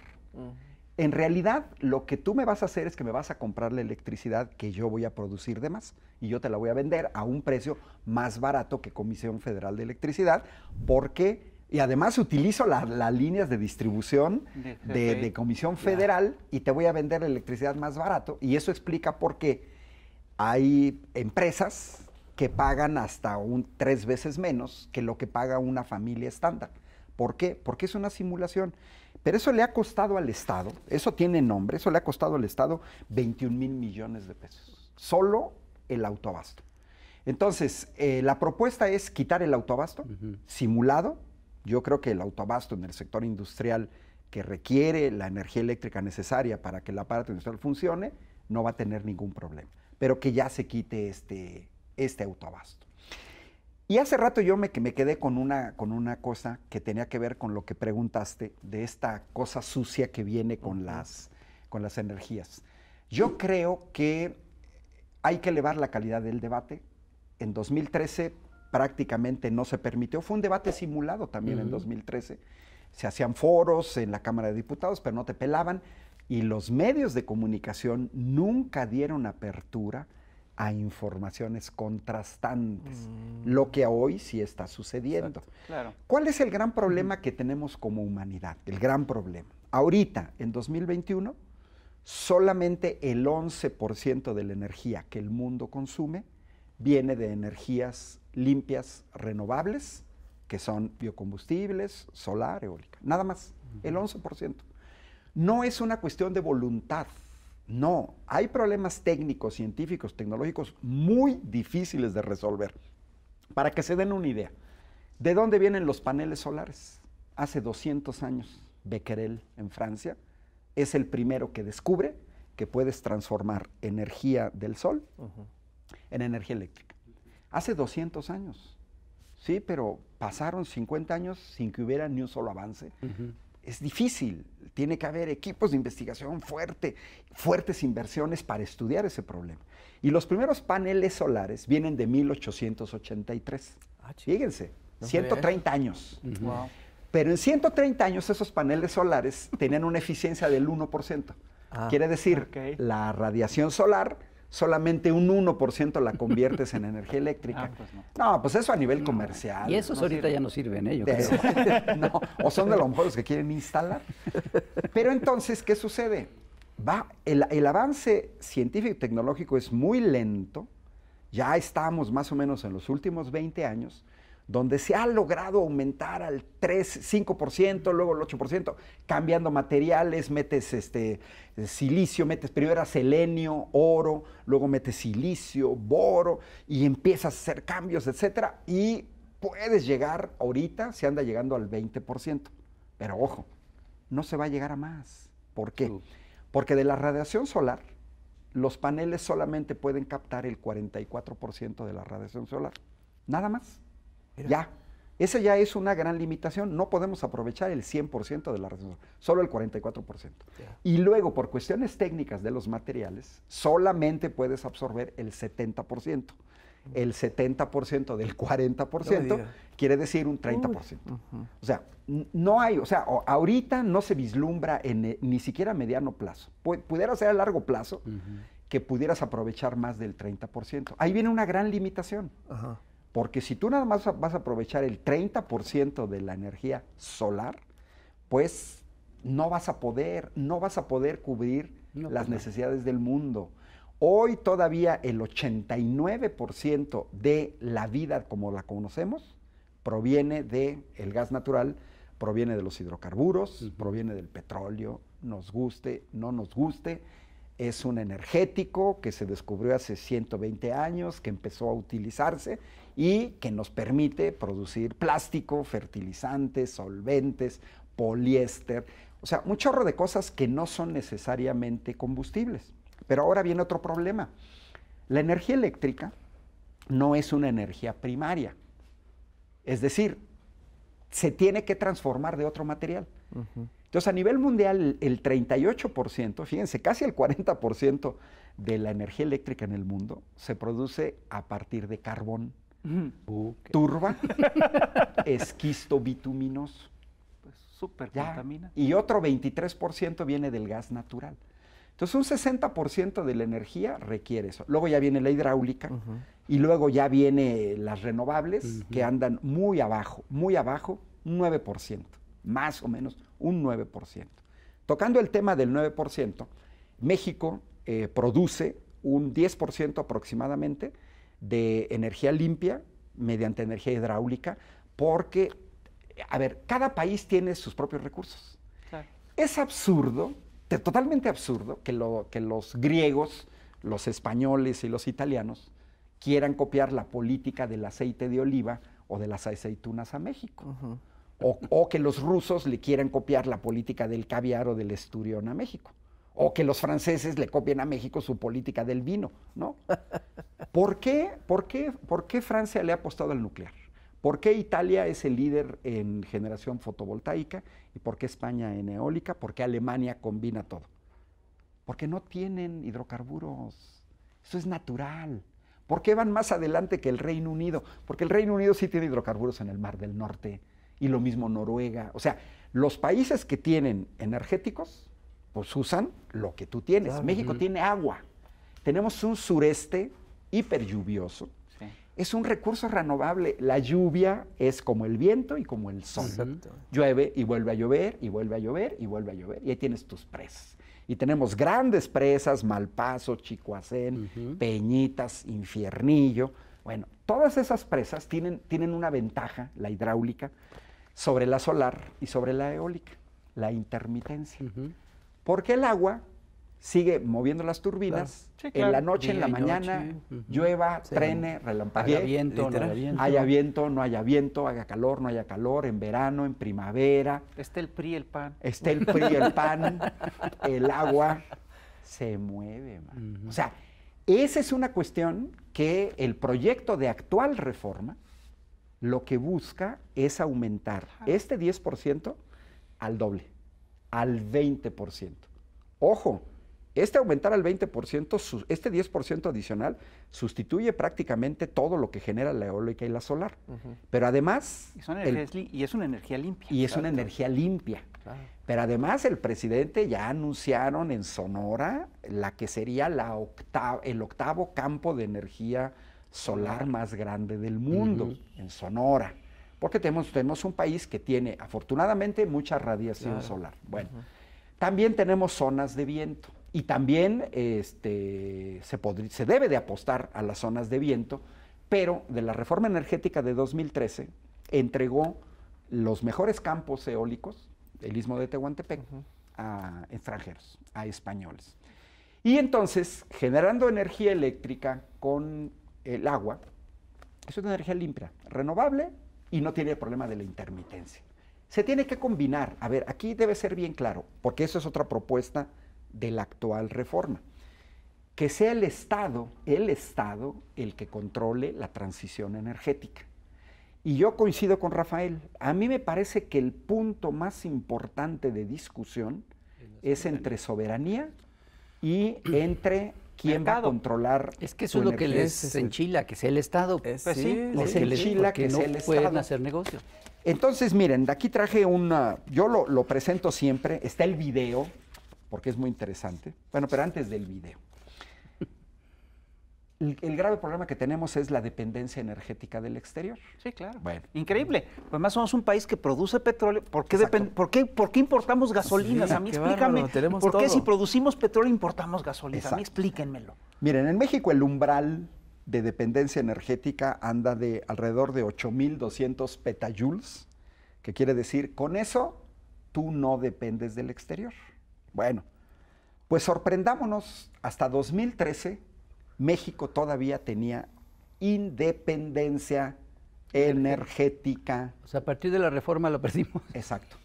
En realidad, lo que tú me vas a hacer es que me vas a comprar la electricidad que yo voy a producir de más y yo te la voy a vender a un precio más barato que Comisión Federal de Electricidad, porque, y además utilizo la- las líneas de distribución De de, GFI. de Comisión Federal y te voy a vender la electricidad más barato. Y eso explica por qué hay empresas que pagan hasta un tres veces menos que lo que paga una familia estándar. ¿Por qué? Porque es una simulación. Pero eso le ha costado al Estado, eso tiene nombre, eso le ha costado al Estado 21 mil millones de pesos. Solo el autoabasto. Entonces, eh, la propuesta es quitar el autoabasto simulado. Yo creo que el autoabasto en el sector industrial que requiere la energía eléctrica necesaria para que el aparato industrial funcione, no va a tener ningún problema. pero que ya se quite este, este autoabasto. Y hace rato yo me, me quedé con una, con una cosa que tenía que ver con lo que preguntaste, de esta cosa sucia que viene con las, con las energías. Yo creo que hay que elevar la calidad del debate. En 2013 prácticamente no se permitió. Fue un debate simulado también en 2013. Se hacían foros en la Cámara de Diputados, pero no te pelaban. Y los medios de comunicación nunca dieron apertura a informaciones contrastantes, lo que hoy sí está sucediendo. Claro. ¿Cuál es el gran problema que tenemos como humanidad? El gran problema. Ahorita, en 2021, solamente el 11% de la energía que el mundo consume viene de energías limpias, renovables, que son biocombustibles, solar, eólica. Nada más, el 11%. No es una cuestión de voluntad. No, hay problemas técnicos, científicos, tecnológicos muy difíciles de resolver. Para que se den una idea, ¿de dónde vienen los paneles solares? Hace 200 años, Becquerel en Francia es el primero que descubre que puedes transformar energía del sol en energía eléctrica. Hace 200 años, sí, pero pasaron 50 años sin que hubiera ni un solo avance es difícil. Tiene que haber equipos de investigación fuerte, fuertes inversiones para estudiar ese problema. Y los primeros paneles solares vienen de 1883. Ah, Fíjense, No sabía 130 años. Wow. Pero en 130 años esos paneles solares tenían una eficiencia del 1%. Ah, Quiere decir, ok. la radiación solar solamente un 1% la conviertes en energía eléctrica. Ah, pues no. no. pues eso a nivel comercial. Y esos no ahorita ya no sirven, ¿eh? Creo. no, o son de los mejor los que quieren instalar. Pero entonces, ¿qué sucede? Va, el, el avance científico y tecnológico es muy lento. Ya estamos más o menos en los últimos 20 años, donde se ha logrado aumentar al 3, 5%, luego el 8%, cambiando materiales, metes este, silicio, metes primero era selenio, oro, luego metes silicio, boro, y empiezas a hacer cambios, etcétera, y puedes llegar, ahorita se anda llegando al 20%. Pero ojo, no se va a llegar a más. ¿Por qué? Porque de la radiación solar, los paneles solamente pueden captar el 44% de la radiación solar. Nada más. Ya. Esa ya es una gran limitación. No podemos aprovechar el 100% de la solar, solo el 44%. Y luego, por cuestiones técnicas de los materiales, solamente puedes absorber el 70%. El 70% del 40% digas. quiere decir un 30%. O sea, no hay, o sea, ahorita no se vislumbra en eh, ni siquiera a mediano plazo. Pu- pudiera ser a largo plazo que pudieras aprovechar más del 30%. Ahí viene una gran limitación. Ajá. Porque si tú nada más vas a aprovechar el 30% de la energía solar, pues no vas a poder, no vas a poder cubrir No, las pues no. necesidades del mundo. Hoy todavía el 89% de la vida como la conocemos proviene del el gas natural, proviene de los hidrocarburos, proviene del petróleo, nos guste, no nos guste. Es un energético que se descubrió hace 120 años, que empezó a utilizarse y que nos permite producir plástico, fertilizantes, solventes, poliéster, o sea, un chorro de cosas que no son necesariamente combustibles. Pero ahora viene otro problema. La energía eléctrica no es una energía primaria. Es decir, se tiene que transformar de otro material. Entonces, a nivel mundial, el 38%, fíjense, casi el 40% de la energía eléctrica en el mundo se produce a partir de carbón, Turba, esquisto bituminoso. Pues súper contamina. Y otro 23% viene del gas natural. Entonces, un 60% de la energía requiere eso. Luego ya viene la hidráulica y luego ya viene las renovables que andan muy abajo, muy abajo, un 9%, más o menos un 9%. Tocando el tema del 9%, México eh, produce un 10% aproximadamente de energía limpia mediante energía hidráulica porque, a ver, cada país tiene sus propios recursos. Claro. Es absurdo, te- totalmente absurdo, que, lo- que los griegos, los españoles y los italianos quieran copiar la política del aceite de oliva o de las aceitunas a México. o, o que los rusos le quieran copiar la política del caviar o del esturión a México. O que los franceses le copien a México su política del vino, ¿no? ¿Por qué, por qué, por qué Francia le ha apostado al nuclear? ¿Por qué Italia es el líder en generación fotovoltaica? ¿Y por qué España en eólica? ¿Por qué Alemania combina todo? Porque no tienen hidrocarburos. Eso es natural. ¿Por qué van más adelante que el Reino Unido? Porque el Reino Unido sí tiene hidrocarburos en el Mar del Norte y lo mismo Noruega. O sea, los países que tienen energéticos, pues usan lo que tú tienes. México tiene agua. Tenemos un sureste hiper lluvioso. Sí. Es un recurso renovable. La lluvia es como el viento y como el sol. Llueve y vuelve a llover y vuelve a llover y vuelve a llover. Y ahí tienes tus presas. Y tenemos grandes presas, Malpaso, Chicoacén, Peñitas, Infiernillo. Bueno, todas esas presas tienen, tienen una ventaja, la hidráulica, sobre la solar y sobre la eólica, la intermitencia. Porque el agua sigue moviendo las turbinas, Sí, en la noche, en la mañana, llueva, Sí. trene, Haya relampaguee, viento, no haya viento. haya viento, no haya viento, haga calor, no haya calor, en verano, en primavera, Está el PRI, el PAN. esté el PRI, el pan, el agua, se mueve. man. O sea, esa es una cuestión que el proyecto de actual reforma lo que busca es aumentar este 10% al doble, al 20%. Ojo, este aumentar al 20%, su- este 10% adicional, sustituye prácticamente todo lo que genera la eólica y la solar. Pero además... Y, el- es una energía limpia. y es una energía limpia. Pero además el presidente ya anunciaron en Sonora la que sería la octa- el octavo campo de energía solar más grande del mundo, en Sonora. Porque tenemos, tenemos un país que tiene afortunadamente mucha radiación solar. Bueno, también tenemos zonas de viento. Y también este, se, se debe de apostar a las zonas de viento, pero de la reforma energética de 2013 entregó los mejores campos eólicos del istmo de Tehuantepec a extranjeros, a españoles. Y entonces, generando energía eléctrica con el agua, es una energía limpia, renovable y no tiene el problema de la intermitencia. Se tiene que combinar. A ver, aquí debe ser bien claro, porque eso es otra propuesta de la actual reforma. Que sea el Estado, el Estado, el que controle la transición energética. Y yo coincido con Rafael. A mí me parece que el punto más importante de discusión es entre soberanía y entre quién va a controlar. Es que eso es lo que les enchila, que sea el Estado. Es- Pues sí, les enchila que no sea el pueden Estado. hacer negocio. Entonces, miren, de aquí traje una, yo lo, lo presento siempre, está el video, porque es muy interesante. Bueno, pero antes del video. El, el grave problema que tenemos es la dependencia energética del exterior. Sí, claro. Bueno. Increíble. Pues más somos un país que produce petróleo. ¿Por qué, por qué, por qué importamos gasolinas? Sí, a mí explícame. bárbaro, ¿Por qué si producimos petróleo importamos gasolinas? A mí explíquenmelo. Miren, en México el umbral de dependencia energética anda de alrededor de 8.200 petajoules, que quiere decir, con eso tú no dependes del exterior. Bueno, pues sorprendámonos, hasta 2013 México todavía tenía independencia energética. O sea, a partir de la reforma lo perdimos. Exacto.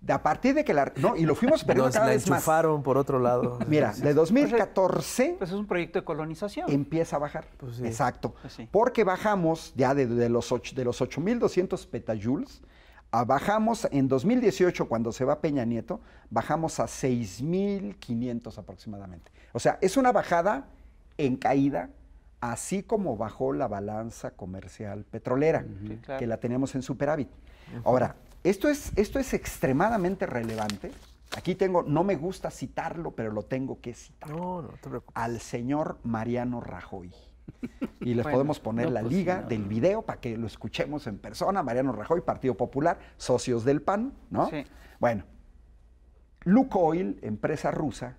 De a partir de que la... No, y lo fuimos perdiendo Nos cada la vez más. enchufaron por otro lado. Mira, de 2014 Pues es un proyecto de colonización. empieza a bajar. Pues sí. Exacto. Pues sí. Porque bajamos ya de, de los, ocho- de los 8.200 petajoules, a bajamos en 2018, cuando se va Peña Nieto, bajamos a 6.500 aproximadamente. O sea, es una bajada en caída, así como bajó la balanza comercial petrolera, Sí, claro. que la tenemos en superávit. Ahora, esto es, esto es extremadamente relevante. Aquí tengo, no me gusta citarlo, pero lo tengo que citar No, no te preocupes. al señor Mariano Rajoy. Y les Bueno, podemos poner no, la pues, liga no. del video para que lo escuchemos en persona. Mariano Rajoy, Partido Popular, socios del PAN, ¿no? Sí. Bueno, Lukoil, empresa rusa,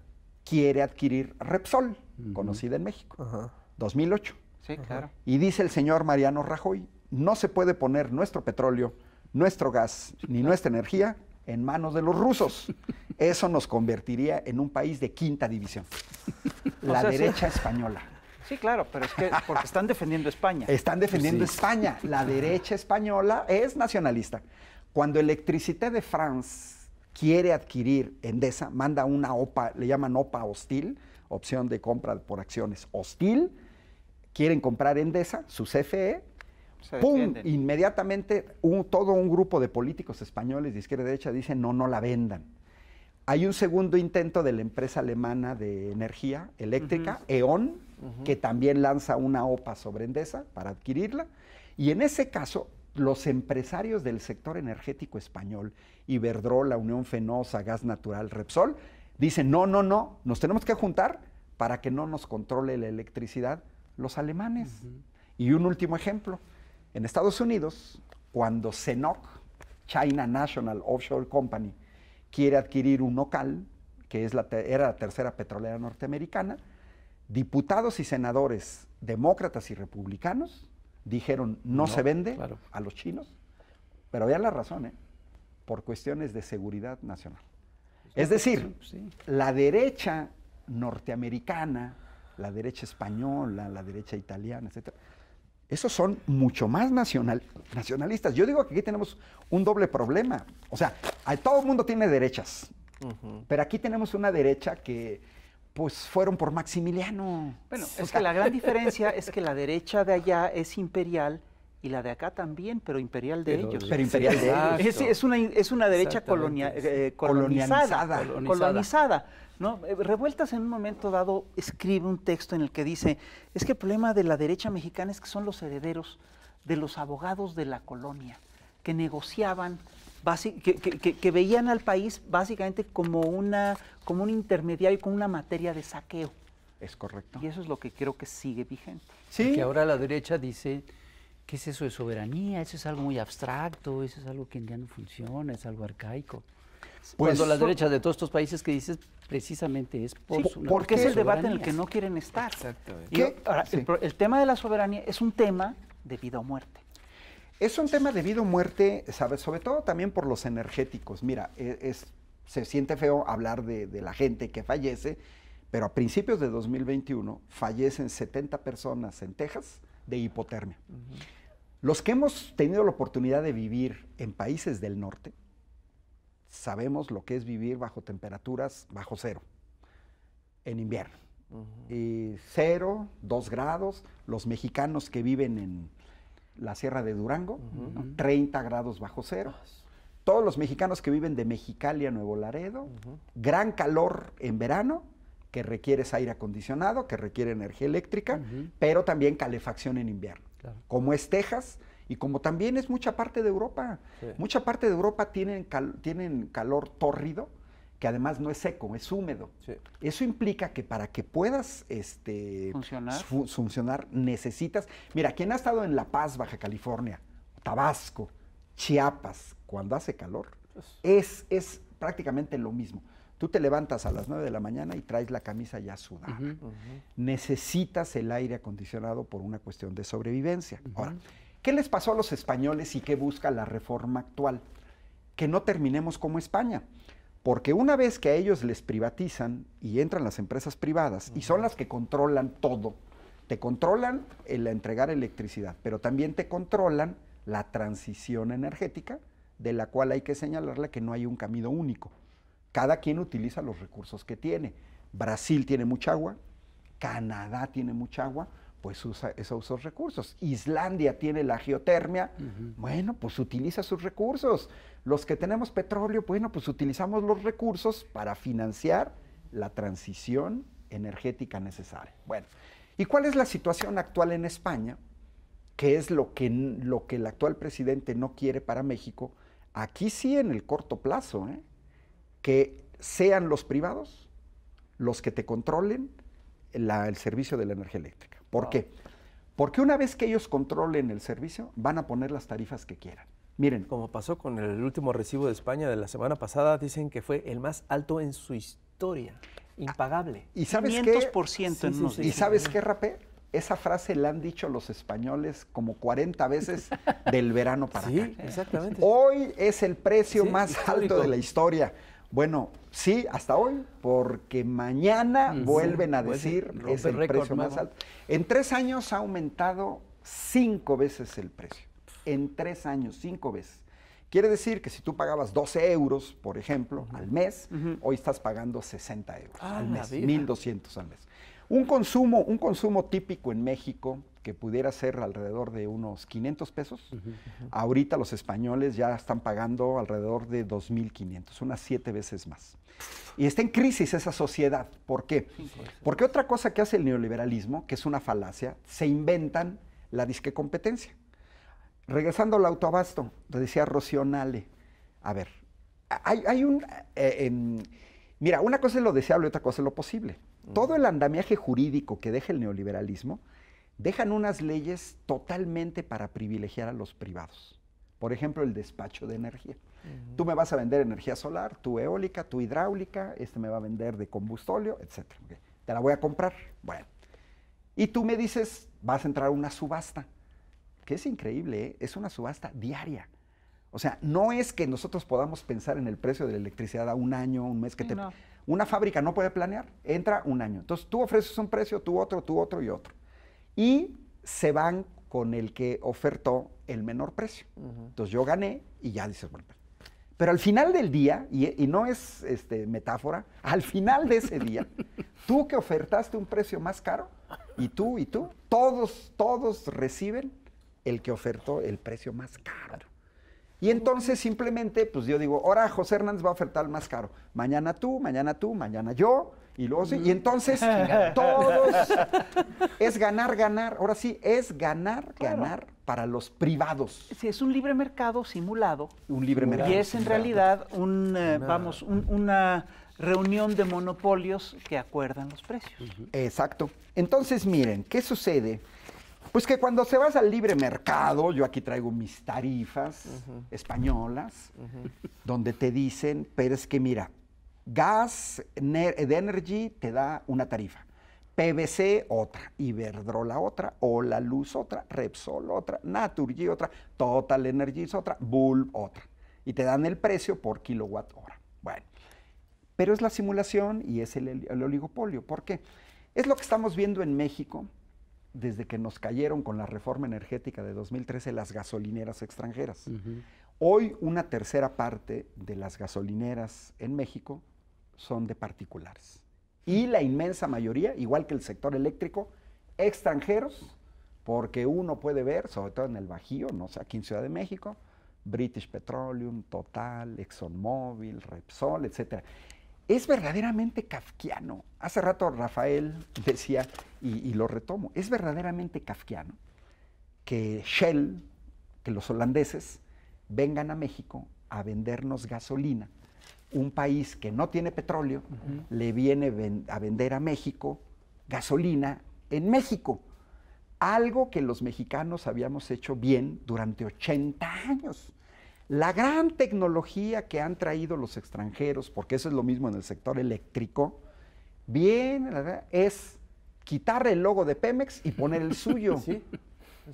quiere adquirir Repsol, conocida en México, Ajá. 2008. Sí, claro. Y dice el señor Mariano Rajoy, no se puede poner nuestro petróleo, nuestro gas, ni nuestra energía en manos de los rusos. Eso nos convertiría en un país de quinta división. La sea, sí. derecha española. Sí, claro, pero es que porque están defendiendo España. Están defendiendo Sí. España. La derecha española es nacionalista. Cuando Electricité de France quiere adquirir Endesa, manda una OPA, le llaman OPA hostil, opción de compra por acciones hostil, quieren comprar Endesa, su CFE, ¡pum! Inmediatamente un- todo un grupo de políticos españoles de izquierda y derecha dicen no, no la vendan. Hay un segundo intento de la empresa alemana de energía eléctrica, E.ON, que también lanza una OPA sobre Endesa para adquirirla. Y en ese caso, los empresarios del sector energético español, Iberdrola, Unión Fenosa, Gas Natural, Repsol, dicen, no, no, no, nos tenemos que juntar para que no nos controle la electricidad los alemanes. Y un último ejemplo, en Estados Unidos, cuando CNOC, China National Offshore Company, quiere adquirir un local, que es la era la tercera petrolera norteamericana, diputados y senadores demócratas y republicanos dijeron no, No, se vende claro. a los chinos, pero vean la razón, ¿eh? por cuestiones de seguridad nacional. Es decir, Sí. la derecha norteamericana, la derecha española, la derecha italiana, etcétera, esos son mucho más nacional, nacionalistas. Yo digo que aquí tenemos un doble problema. O sea, a- todo el mundo tiene derechas, pero aquí tenemos una derecha que, pues, fueron por Maximiliano. Bueno, O es sea, que la gran diferencia es que la derecha de allá es imperial y la de acá también, pero imperial de Pero ellos. Pero imperial de ellos. Es, es una, es una derecha colonia- eh, colonizada, Colonializada. colonizada. colonizada, ¿no? Eh, Revueltas en un momento dado escribe un texto en el que dice, es que el problema de la derecha mexicana es que son los herederos de los abogados de la colonia, que negociaban, que, que- que- que veían al país básicamente como, una, como un intermediario, como una materia de saqueo. Es correcto. Y eso es lo que creo que sigue vigente. Sí, Que ahora la derecha dice, ¿qué es eso de soberanía? Eso es algo muy abstracto, eso es algo que ya no funciona, es algo arcaico. Pues, Cuando la derecha de todos estos países que dices precisamente es por Sí, Porque es el de debate en el que no quieren estar. Exactamente. Y ahora, Sí. el, el tema de la soberanía es un tema de vida o muerte. Es un tema de vida o muerte, ¿sabes? Sobre todo también por los energéticos. Mira, e- es, se siente feo hablar de, de la gente que fallece, pero a principios de 2021 fallecen 70 personas en Texas de hipotermia. Los que hemos tenido la oportunidad de vivir en países del norte, sabemos lo que es vivir bajo temperaturas bajo cero, en invierno. Y cero, dos grados, los mexicanos que viven en la Sierra de Durango, ¿no? 30 grados bajo cero. Todos los mexicanos que viven de Mexicali a Nuevo Laredo, gran calor en verano, que requiere aire acondicionado, que requiere energía eléctrica, pero también calefacción en invierno. Claro. Como es Texas y como también es mucha parte de Europa. Sí. Mucha parte de Europa tienen, cal- tienen calor tórrido, que además no es seco, es húmedo. Sí. Eso implica que para que puedas este, Funcionar. fu- funcionar, necesitas. Mira, quien ha estado en La Paz, Baja California, Tabasco, Chiapas, cuando hace calor, es, es prácticamente lo mismo. Tú te levantas a las 9 de la mañana y traes la camisa ya sudada. Necesitas el aire acondicionado por una cuestión de sobrevivencia. Ahora, ¿qué les pasó a los españoles y qué busca la reforma actual? Que no terminemos como España. Porque una vez que a ellos les privatizan y entran las empresas privadas y son las que controlan todo, te controlan el entregar electricidad, pero también te controlan la transición energética, de la cual hay que señalarle que no hay un camino único. Cada quien utiliza los recursos que tiene. Brasil tiene mucha agua, Canadá tiene mucha agua, pues usa esos recursos. Islandia tiene la geotermia, bueno, pues utiliza sus recursos. Los que tenemos petróleo, bueno, pues utilizamos los recursos para financiar la transición energética necesaria. Bueno, ¿y cuál es la situación actual en España? ¿Qué es lo que, lo que el actual presidente no quiere para México? Aquí sí en el corto plazo, ¿eh? que sean los privados los que te controlen la- el servicio de la energía eléctrica. ¿Por qué? Porque una vez que ellos controlen el servicio, van a poner las tarifas que quieran. Miren, Como pasó con el último recibo de España de la semana pasada, dicen que fue el más alto en su historia. Impagable. ¿y sabes qué? 500% en Sí, unos sí, ¿Y sabes qué, Rapé? Esa frase la han dicho los españoles como 40 veces del verano para Sí, acá. exactamente. Hoy es el precio Sí, más histórico. alto de la historia. Bueno, sí, hasta hoy, porque mañana vuelven a vuelve, decir es el récord precio más alto. En tres años ha aumentado cinco veces el precio. En tres años, cinco veces. Quiere decir que si tú pagabas 12 euros, por ejemplo, al mes, hoy estás pagando 60 euros Ah, al mes, vida. 1.200 al mes. Un consumo, un consumo típico en México que pudiera ser alrededor de unos 500 pesos, ahorita los españoles ya están pagando alrededor de 2.500, unas siete veces más. Y está en crisis esa sociedad. ¿Por qué? Porque otra cosa que hace el neoliberalismo, que es una falacia, se inventan la disque competencia. Regresando al autoabasto, decía Rocío Nale. A ver, hay, hay un... eh, em, mira, una cosa es lo deseable y otra cosa es lo posible. Todo el andamiaje jurídico que deja el neoliberalismo dejan unas leyes totalmente para privilegiar a los privados. Por ejemplo, el despacho de energía. Tú me vas a vender energía solar, tú eólica, tú hidráulica, este me va a vender de combustóleo, etc. Te la voy a comprar. Bueno. Y tú me dices, vas a entrar a una subasta, que es increíble, ¿eh? es una subasta diaria. O sea, no es que nosotros podamos pensar en el precio de la electricidad a un año, un mes que Sí, te... no. Una fábrica no puede planear, entra un año. Entonces tú ofreces un precio, tú otro, tú otro y otro. Y se van con el que ofertó el menor precio. Entonces yo gané y ya dices, bueno, pero al final del día, y, y no es este, metáfora, al final de ese día, tú que ofertaste un precio más caro, y tú, y tú, todos, todos reciben el que ofertó el precio más caro. Y entonces simplemente, pues yo digo, ahora José Hernández va a ofertar el más caro. Mañana tú, mañana tú, mañana yo, y luego sí. Y entonces todos es ganar, ganar. Ahora sí, es ganar, ganar para los privados. Sí, es un libre mercado simulado. Un libre mercado. Y es en realidad un, eh, vamos, un- una reunión de monopolios que acuerdan los precios. Exacto. Entonces, miren, ¿qué sucede? Pues que cuando se vas al libre mercado, yo aquí traigo mis tarifas españolas, donde te dicen, pero es que mira, gas de energy te da una tarifa, PVC otra, Iberdrola otra, Ola Luz otra, Repsol otra, Naturgy otra, Total Energies otra, Bulb otra. Y te dan el precio por kilowatt hora. Bueno, pero es la simulación y es el, el oligopolio. ¿Por qué? Es lo que estamos viendo en México desde que nos cayeron con la reforma energética de 2013 las gasolineras extranjeras. Hoy una tercera parte de las gasolineras en México son de particulares. Y la inmensa mayoría, igual que el sector eléctrico, extranjeros, porque uno puede ver, sobre todo en el Bajío, no sé, aquí en Ciudad de México, British Petroleum, Total, ExxonMobil, Repsol, etcétera. Es verdaderamente kafkiano. Hace rato Rafael decía, y, y lo retomo, es verdaderamente kafkiano que Shell, que los holandeses, vengan a México a vendernos gasolina. Un país que no tiene petróleo le viene ven- a vender a México gasolina en México. Algo que los mexicanos habíamos hecho bien durante 80 años. La gran tecnología que han traído los extranjeros, porque eso es lo mismo en el sector eléctrico, bien, es quitar el logo de Pemex y poner el suyo. Sí.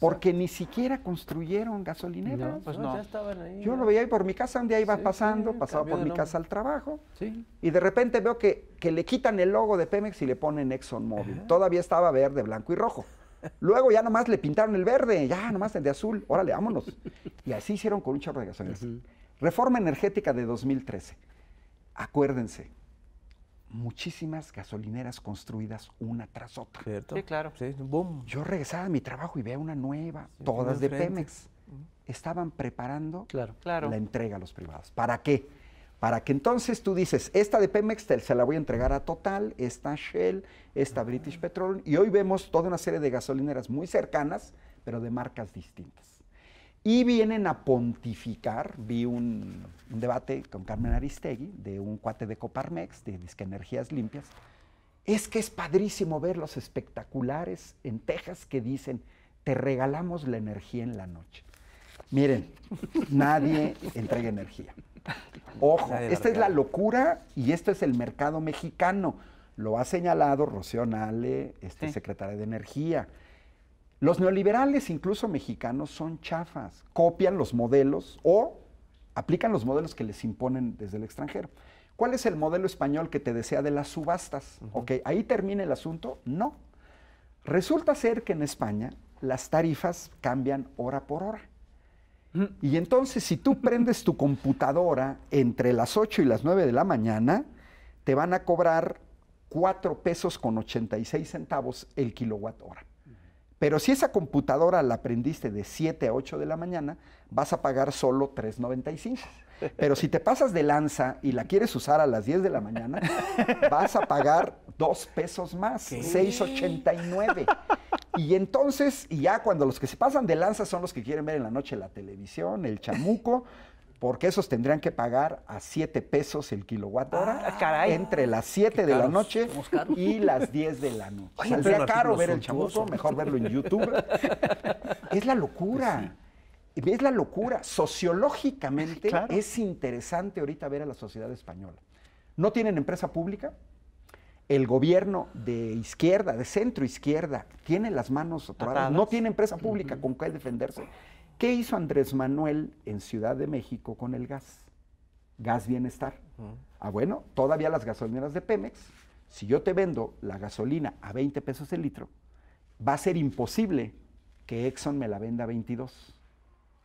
Porque ni siquiera construyeron gasolineras. No, pues No. Ya estaban ahí. Yo lo veía ahí por mi casa, un día iba Sí, pasando, sí, pasaba por mi casa al trabajo, Sí. y de repente veo que, que le quitan el logo de Pemex y le ponen ExxonMobil. Todavía estaba verde, blanco y rojo. Luego ya nomás le pintaron el verde, ya nomás el de azul, órale, vámonos. Y así hicieron con un chorro de gasolineras. Reforma energética de 2013. Acuérdense, muchísimas gasolineras construidas una tras otra. ¿Cierto? Sí, claro. Sí, boom. Yo regresaba a mi trabajo y veía una nueva, Sí, todas de. Pemex. Estaban preparando Claro. Claro. la entrega a los privados. ¿Para qué? Para que entonces tú dices, esta de Pemex te- se la voy a entregar a Total, esta Shell, esta British Petroleum, y hoy vemos toda una serie de gasolineras muy cercanas, pero de marcas distintas. Y vienen a pontificar, vi un, debate con Carmen Aristegui, de un cuate de Coparmex, de Disque Energías Limpias, es que es padrísimo ver los espectaculares en Texas que dicen, te regalamos la energía en la noche. Miren, nadie entrega energía. Ojo, esta es la locura y esto es el mercado mexicano. Lo ha señalado Rocío Nale, este, Sí. secretaria de Energía. Los neoliberales, incluso mexicanos, son chafas. Copian los modelos o aplican los modelos que les imponen desde el extranjero. ¿Cuál es el modelo español que te desea de las subastas? ¿Ok? ¿Ahí termina el asunto? No. Resulta ser que en España las tarifas cambian hora por hora. Y entonces, si tú prendes tu computadora entre las 8 y las 9 de la mañana, te van a cobrar 4 pesos con 86 centavos el kilowatt hora. Pero si esa computadora la prendiste de 7 a 8 de la mañana, vas a pagar solo 3.95. Pero si te pasas de lanza y la quieres usar a las 10 de la mañana, vas a pagar 2 pesos más, 6.89. Y entonces, y ya cuando los que se pasan de lanza son los que quieren ver en la noche la televisión, el chamuco, porque esos tendrían que pagar a 7 pesos el kilowatt hora Ah, caray. entre las 7 de la noche y las 10 de la noche. Ay, Saldría caro ver el chamuco, mejor verlo en YouTube. es la locura. Es la locura. Sociológicamente Claro. es interesante ahorita ver a la sociedad española. No tienen empresa pública. El gobierno de izquierda, de centro izquierda, tiene las manos atoradas. Atadas. No tiene empresa pública con qué defenderse. ¿Qué hizo Andrés Manuel en Ciudad de México con el gas? Gas bienestar. Ah, bueno, todavía las gasolineras de Pemex, si yo te vendo la gasolina a 20 pesos el litro, va a ser imposible que Exxon me la venda a 22.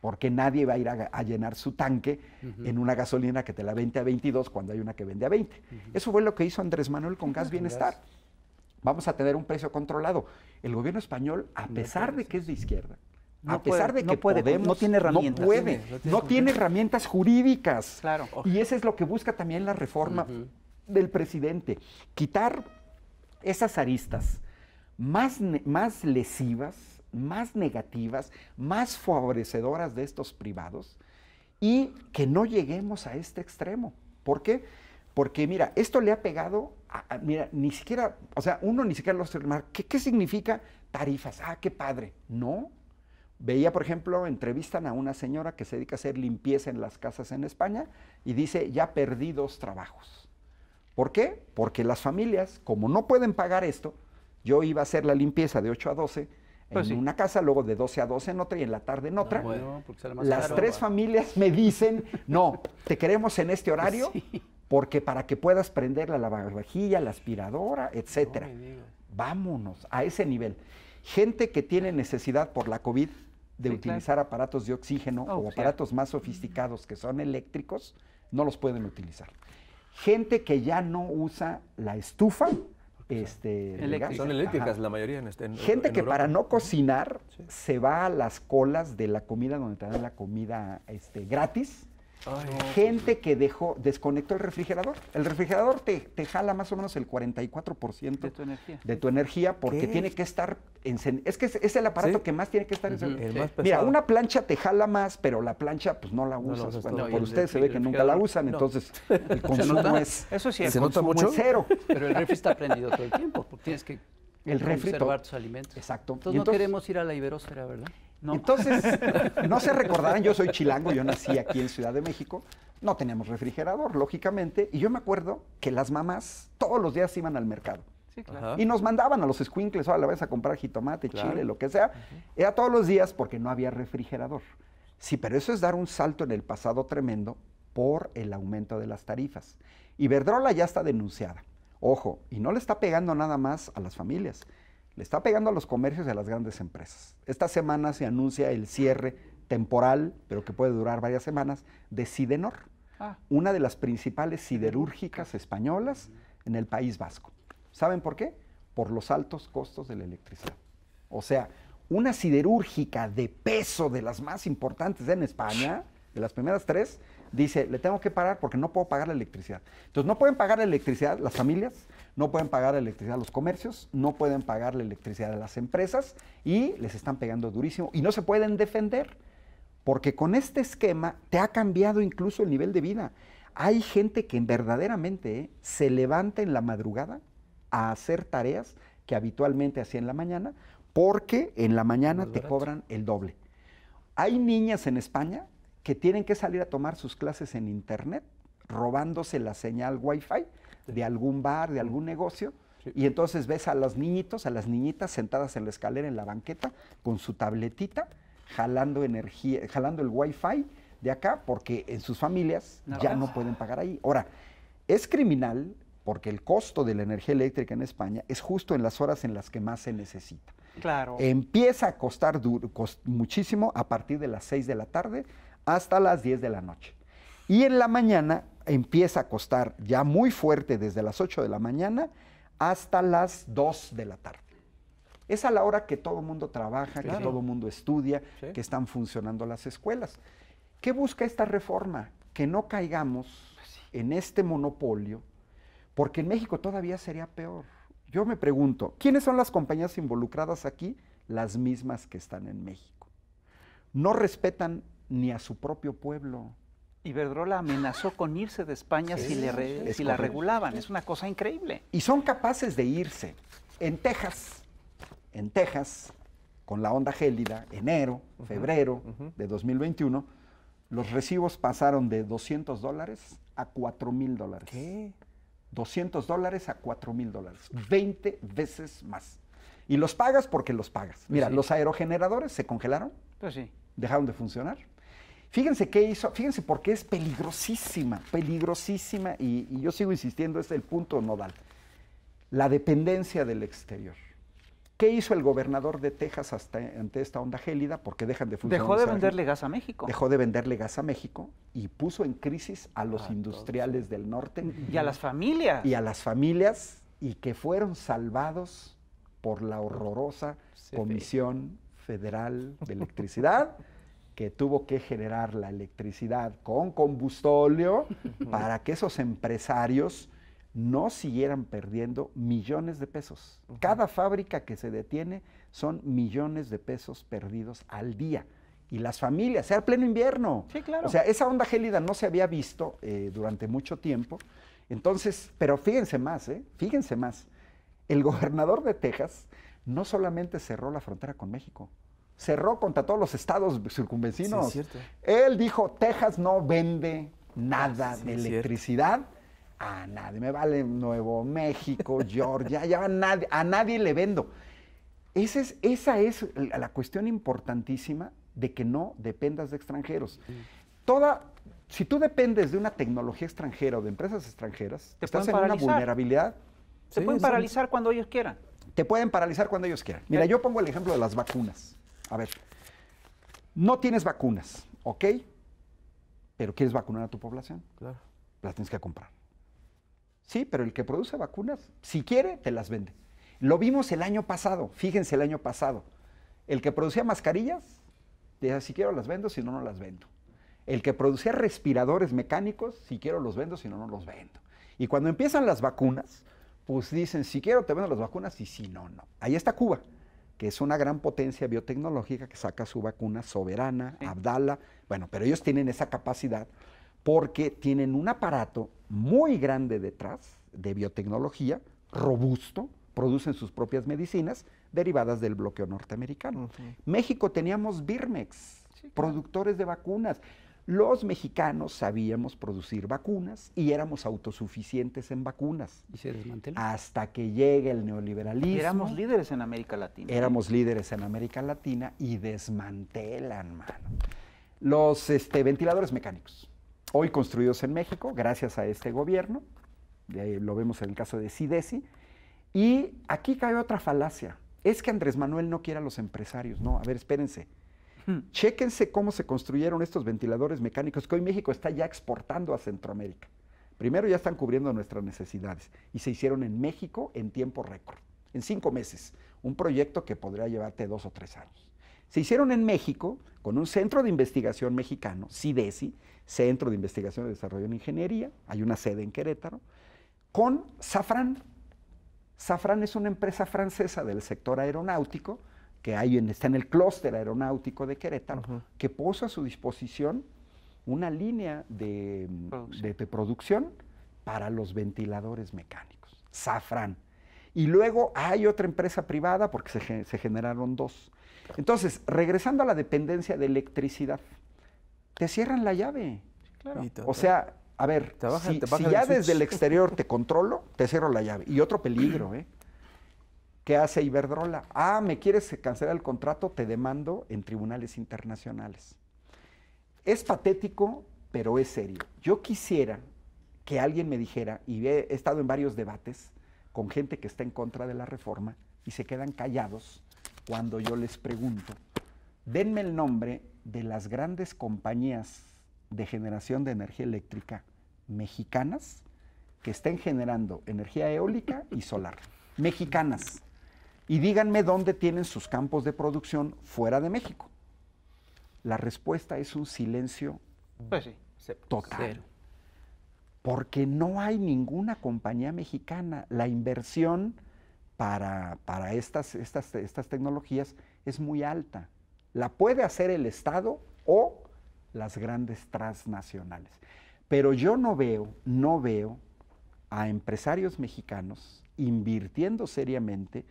Porque nadie va a ir a, a llenar su tanque en una gasolina que te la vende a 22 cuando hay una que vende a 20. Eso fue lo que hizo Andrés Manuel con Gas Bienestar. Vamos a tener un precio controlado. El gobierno español, a pesar de que es de izquierda, No a pesar puede, de no que puede, podemos, no tiene herramientas. No puede, No tiene, no tiene no tiene herramientas jurídicas. Claro. Y eso es lo que busca también la reforma del presidente. Quitar esas aristas más, más lesivas, más negativas, más favorecedoras de estos privados y que no lleguemos a este extremo. ¿Por qué? Porque mira, esto le ha pegado, a- a- mira, ni siquiera, o sea, uno ni siquiera lo sabe. ¿Qué, ¿Qué significa tarifas? Ah, qué padre. No. Veía, por ejemplo, entrevistan a una señora que se dedica a hacer limpieza en las casas en España y dice, ya perdí dos trabajos. ¿Por qué? Porque las familias, como no pueden pagar esto, yo iba a hacer la limpieza de 8 a 12 Pues en sí. una casa, luego de 12 a 12 en otra y en la tarde en otra. Bueno, Las caro. tres familias me dicen, no, te queremos en este horario porque para que puedas prender la lavavajilla, la aspiradora, etcétera. Vámonos a ese nivel. Gente que tiene necesidad por la COVID de Sí, utilizar aparatos de oxígeno Oh, o aparatos más sofisticados que son eléctricos, no los pueden utilizar. Gente que ya no usa la estufa, este, Eléctrica. Son eléctricas ajá. la mayoría en este en- Gente en que Europa. para no cocinar se va a las colas de la comida donde te dan la comida este, gratis. Ay, Gente que dejó, desconectó el refrigerador. El refrigerador te, te jala más o menos el 44% De tu energía. de tu energía porque ¿Qué? tiene que estar encen- Es que es, es el aparato Sí. que más tiene que estar encendido. el más Mira, una plancha te jala más, pero la plancha pues no la No usas. Bueno. No, por ustedes se ve que nunca la usan, no. entonces el consumo es, Eso sí el es. ¿Se nota consumo es mucho? cero. Pero el refri está prendido todo el tiempo, porque tienes que El conservar tus alimentos. Exacto. Entonces Y no entonces- queremos ir a la iberósfera, ¿verdad? No. Entonces, no se recordarán, yo soy chilango, yo nací aquí en Ciudad de México, no teníamos refrigerador, lógicamente, y yo me acuerdo que las mamás todos los días iban al mercado. Sí, claro. Y nos mandaban a los squinkles, ahora la vas a comprar jitomate, Claro. chile, lo que sea. Era todos los días porque no había refrigerador. Sí, pero eso es dar un salto en el pasado tremendo por el aumento de las tarifas. Iberdrola ya está denunciada. Ojo, y no le está pegando nada más a las familias, le está pegando a los comercios y a las grandes empresas. Esta semana se anuncia el cierre temporal, pero que puede durar varias semanas, de Sidenor, Ah. una de las principales siderúrgicas españolas en el País Vasco. ¿Saben por qué? Por los altos costos de la electricidad. O sea, una siderúrgica de peso de las más importantes en España, de las primeras tres, dice, le tengo que parar porque no puedo pagar la electricidad. Entonces, no pueden pagar la electricidad las familias, no pueden pagar la electricidad los comercios, no pueden pagar la electricidad a las empresas y les están pegando durísimo y no se pueden defender. Porque con este esquema te ha cambiado incluso el nivel de vida. Hay gente que verdaderamente ¿eh? se levanta en la madrugada a hacer tareas que habitualmente hacía en la mañana, porque en la mañana te cobran el doble. Hay niñas en España que tienen que salir a tomar sus clases en internet, robándose la señal Wi-Fi de algún bar, de algún negocio, y entonces ves a los niñitos, a las niñitas sentadas en la escalera, en la banqueta, con su tabletita, jalando energía, jalando el Wi-Fi de acá, porque en sus familias ya no pueden pagar ahí. Ahora, es criminal porque el costo de la energía eléctrica en España es justo en las horas en las que más se necesita. Claro. Empieza a costar du- cos- muchísimo a partir de las 6 de la tarde hasta las 10 de la noche. Y en la mañana empieza a costar ya muy fuerte desde las 8 de la mañana hasta las 2 de la tarde. Es a la hora que todo el mundo trabaja, que todo el mundo estudia, Sí. que están funcionando las escuelas. ¿Qué busca esta reforma? Que no caigamos en este monopolio, porque en México todavía sería peor. Yo me pregunto, ¿quiénes son las compañías involucradas aquí? Las mismas que están en México. No respetan ni a su propio pueblo. Iberdrola amenazó con irse de España si, le re- es si la regulaban. Es una cosa increíble. Y son capaces de irse. En Texas, en Texas, con la onda gélida, enero, febrero de 2021, los recibos pasaron de 200 dólares a 4 mil dólares. ¿Qué? 200 dólares a 4 mil dólares. 20 veces más. Y los pagas porque los pagas. Mira, los aerogeneradores se congelaron, Pues sí. dejaron de funcionar. Fíjense qué hizo, fíjense por qué es peligrosísima, peligrosísima, y, y yo sigo insistiendo, es el punto nodal. La dependencia del exterior. ¿Qué hizo el gobernador de Texas hasta, ante esta onda gélida? Porque dejan de funcionar. Dejó de venderle gas a México. dejó de venderle gas a México y puso en crisis a los industriales del norte Y a las familias. y a las familias y que fueron salvados por la horrorosa. Comisión Federal de Electricidad que tuvo que generar la electricidad con combustóleo para que esos empresarios no siguieran perdiendo millones de pesos. Cada fábrica que se detiene son millones de pesos perdidos al día. Y las familias, sea pleno invierno. Sí, claro. O sea, esa onda gélida no se había visto eh, durante mucho tiempo. Entonces, pero fíjense más, ¿eh? Fíjense más. El gobernador de Texas no solamente cerró la frontera con México, cerró contra todos los estados circunvecinos. Sí, es cierto. Él dijo, Texas no vende nada Sí, de electricidad a nadie. Me vale Nuevo México, Georgia, ya a nadie, a nadie le vendo. Esa es, esa es la cuestión importantísima de que no dependas de extranjeros. Toda, si tú dependes de una tecnología extranjera o de empresas extranjeras, Te estás en una vulnerabilidad. Se Sí, pueden paralizar cuando ellos quieran. Te pueden paralizar cuando ellos quieran. Mira, yo pongo el ejemplo de las vacunas. A ver, no tienes vacunas, ¿ok? Pero quieres vacunar a tu población, Claro. las tienes que comprar. Sí, pero el que produce vacunas, si quiere, te las vende. Lo vimos el año pasado, fíjense el año pasado. El que producía mascarillas, decía, si quiero las vendo, si no, no las vendo. El que producía respiradores mecánicos, si quiero los vendo, si no, no los vendo. Y cuando empiezan las vacunas, pues dicen, si quiero te vendo las vacunas y si no, no. Ahí está Cuba, que es una gran potencia biotecnológica que saca su vacuna soberana, Abdala. Bueno, pero ellos tienen esa capacidad porque tienen un aparato muy grande detrás de biotecnología, robusto, producen sus propias medicinas derivadas del bloqueo norteamericano. México teníamos Birmex, productores de vacunas. Los mexicanos sabíamos producir vacunas y éramos autosuficientes en vacunas. Y se desmanteló. Hasta que llegue el neoliberalismo. Y éramos líderes en América Latina. Éramos líderes en América Latina y desmantelan, mano. Los este, ventiladores mecánicos, hoy construidos en México, gracias a este gobierno, de ahí lo vemos en el caso de CIDESI, y aquí cae otra falacia. Es que Andrés Manuel no quiere a los empresarios. No, a ver, espérense. Chéquense cómo se construyeron estos ventiladores mecánicos que hoy México está ya exportando a Centroamérica. Primero ya están cubriendo nuestras necesidades y se hicieron en México en tiempo récord, en cinco meses. Un proyecto que podría llevarte dos o tres años. Se hicieron en México con un centro de investigación mexicano, CIDESI, Centro de Investigación y Desarrollo en Ingeniería, hay una sede en Querétaro, con Safran. Safran es una empresa francesa del sector aeronáutico que hay en- está en el clúster aeronáutico de Querétaro, que puso a su disposición una línea de Producción. de- de producción para los ventiladores mecánicos. Safran. Y luego hay otra empresa privada, porque se, ge- se generaron dos. Entonces, regresando a la dependencia de electricidad, te cierran la llave. Todo. O sea, a ver, Te bajan- si, te si ya desde el exterior te controlo, te cierro la llave. Y otro peligro, ¿eh? ¿Qué hace Iberdrola? Ah, ¿me quieres cancelar el contrato? Te demando en tribunales internacionales. Es patético, pero es serio. Yo quisiera que alguien me dijera, y he, estado en varios debates con gente que está en contra de la reforma y se quedan callados cuando yo les pregunto, denme el nombre de las grandes compañías de generación de energía eléctrica mexicanas que estén generando energía eólica y solar. Mexicanas. Y díganme dónde tienen sus campos de producción fuera de México. La respuesta es un silencio Pues sí. total. Cero. Porque no hay ninguna compañía mexicana. La inversión para, para estas, estas, estas tecnologías es muy alta. La puede hacer el Estado o las grandes transnacionales. Pero yo no veo, no veo a empresarios mexicanos invirtiendo seriamente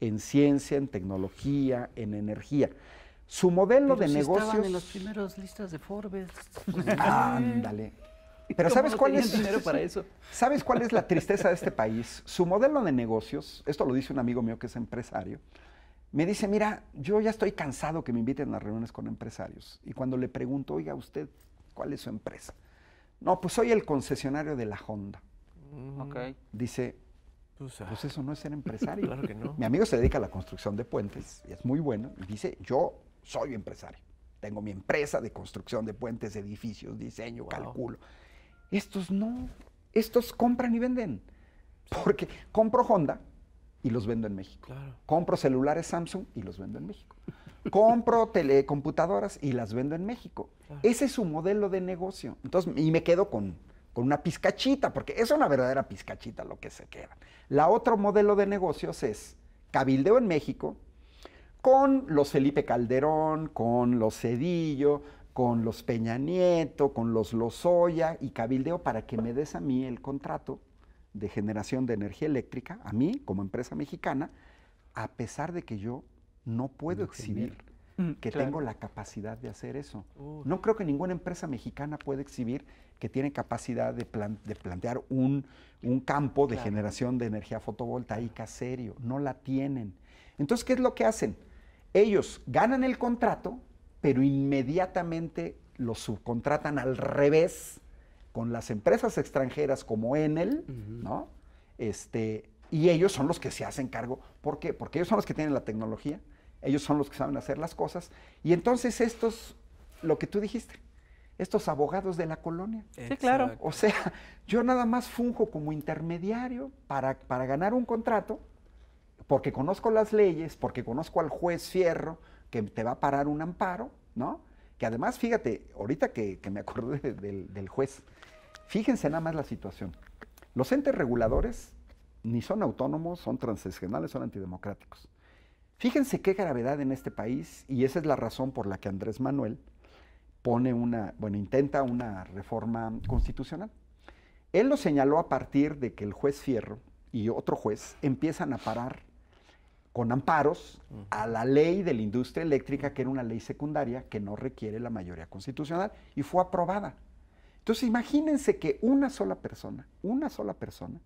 en ciencia, en tecnología, en energía. Su modelo Pero de si negocios... estaban en las primeras listas de Forbes. Ándale. Pero ¿Cómo ¿sabes cuál es? dinero para eso? ¿Sabes cuál es la tristeza de este país? Su modelo de negocios, esto lo dice un amigo mío que es empresario, me dice, mira, yo ya estoy cansado que me inviten a reuniones con empresarios. Y cuando le pregunto, oiga, usted, ¿cuál es su empresa? No, pues soy el concesionario de la Honda. Ok. Dice, Pues, ah, pues eso no es ser empresario. Claro que no. Mi amigo se dedica a la construcción de puentes y es muy bueno. Y dice, yo soy empresario. Tengo mi empresa de construcción de puentes, edificios, diseño, Wow. calculo. Estos no. Estos compran y venden. Porque compro Honda y los vendo en México. Claro. Compro celulares Samsung y los vendo en México. Compro telecomputadoras y las vendo en México. Ese es su modelo de negocio. Entonces, y me quedo con, con una pizcachita, porque es una verdadera pizcachita lo que se queda. La otro modelo de negocios es cabildeo en México con los Felipe Calderón, con los Cedillo, con los Peña Nieto, con los Lozoya y cabildeo para que me des a mí el contrato de generación de energía eléctrica, a mí como empresa mexicana, a pesar de que yo no puedo exhibir Mm, que claro. tengo la capacidad de hacer eso. No creo que ninguna empresa mexicana pueda exhibir que tiene capacidad de, plan- de plantear un, un campo de Claro. generación de energía fotovoltaica serio. No la tienen. Entonces, ¿qué es lo que hacen? Ellos ganan el contrato, pero inmediatamente lo subcontratan al revés con las empresas extranjeras como Enel, ¿no? Este, y ellos son los que se hacen cargo. ¿Por qué? Porque ellos son los que tienen la tecnología, ellos son los que saben hacer las cosas. Y entonces estos, lo que tú dijiste, estos abogados de la colonia. Sí, claro. O sea, yo nada más funjo como intermediario para, para ganar un contrato, porque conozco las leyes, porque conozco al juez Fierro, que te va a parar un amparo, ¿no? Que además, fíjate, ahorita que, que me acordé de- del, del juez, fíjense nada más la situación. Los entes reguladores ni son autónomos, son transaccionales, son antidemocráticos. Fíjense qué gravedad en este país, y esa es la razón por la que Andrés Manuel pone una, bueno, intenta una reforma constitucional. Él lo señaló a partir de que el juez Fierro y otro juez empiezan a parar con amparos a la ley de la industria eléctrica, que era una ley secundaria que no requiere la mayoría constitucional y fue aprobada. Entonces imagínense que una sola persona, una sola persona,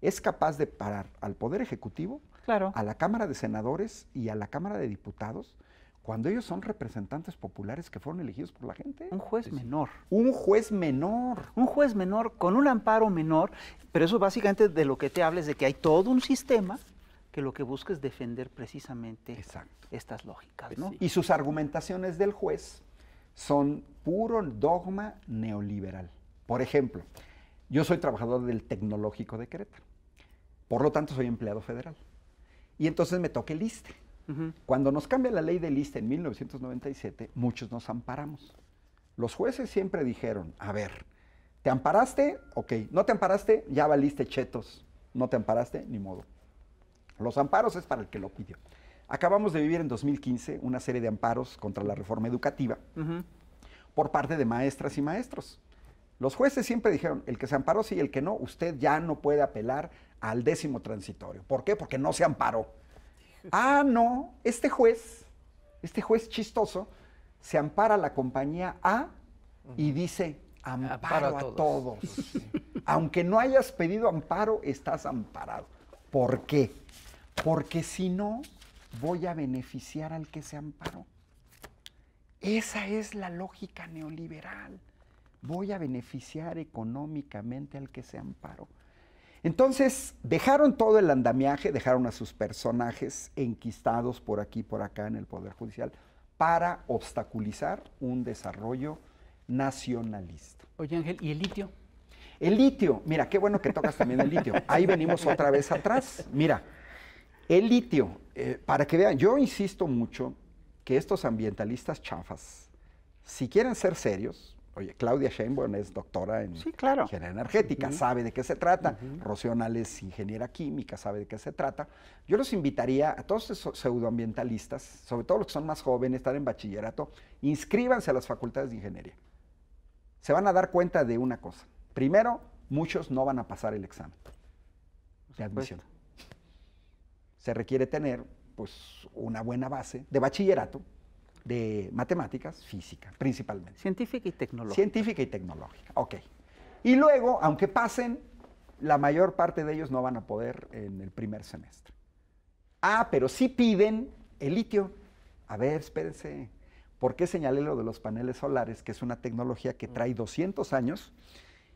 es capaz de parar al Poder Ejecutivo, Claro. a la Cámara de Senadores y a la Cámara de Diputados, cuando ellos son representantes populares que fueron elegidos por la gente. Un juez menor. Un juez menor. Un juez menor con un amparo menor, pero eso básicamente de lo que te hables de que hay todo un sistema que lo que busca es defender precisamente Exacto. estas lógicas, ¿no? Y sus argumentaciones del juez son puro dogma neoliberal. Por ejemplo, yo soy trabajador del Tecnológico de Querétaro. Por lo tanto, soy empleado federal. Y entonces me toca el ISTE. Cuando nos cambia la ley del ISTE en 1997, muchos nos amparamos. Los jueces siempre dijeron, a ver, ¿te amparaste? Ok. ¿No te amparaste? Ya valiste chetos. ¿No te amparaste? Ni modo. Los amparos es para el que lo pidió. Acabamos de vivir en 2015 una serie de amparos contra la reforma educativa por parte de maestras y maestros. Los jueces siempre dijeron, el que se amparó sí y el que no, usted ya no puede apelar al décimo transitorio. ¿Por qué? Porque no se amparó. Ah, no, este juez, este juez chistoso, se ampara a la compañía A y dice, amparo, a a, todos". todos. Aunque no hayas pedido amparo, estás amparado. ¿Por qué? Porque si no, voy a beneficiar al que se amparó. Esa es la lógica neoliberal. Voy a beneficiar económicamente al que se amparó. Entonces, dejaron todo el andamiaje, dejaron a sus personajes enquistados por aquí y por acá en el Poder Judicial para obstaculizar un desarrollo nacionalista. Oye Ángel, ¿y el litio? El litio, mira, qué bueno que tocas también el litio. Ahí venimos otra vez atrás. Mira, el litio, eh, para que vean, yo insisto mucho que estos ambientalistas chafas, si quieren ser serios, oye, Claudia Sheinbaum es doctora en Sí, claro. ingeniería energética, sabe de qué se trata, Rocío Nal es ingeniera química, sabe de qué se trata. Yo los invitaría a todos esos pseudoambientalistas, sobre todo los que son más jóvenes, están en bachillerato, inscríbanse a las facultades de ingeniería. Se van a dar cuenta de una cosa. Primero, muchos no van a pasar el examen de admisión. Se requiere tener pues una buena base de bachillerato, de matemáticas, física, principalmente. Científica y tecnológica. Científica y tecnológica, ok. Y luego, aunque pasen, la mayor parte de ellos no van a poder en el primer semestre. Ah, pero sí piden el litio. A ver, espérense. ¿Por qué señalé lo de los paneles solares, que es una tecnología que trae 200 años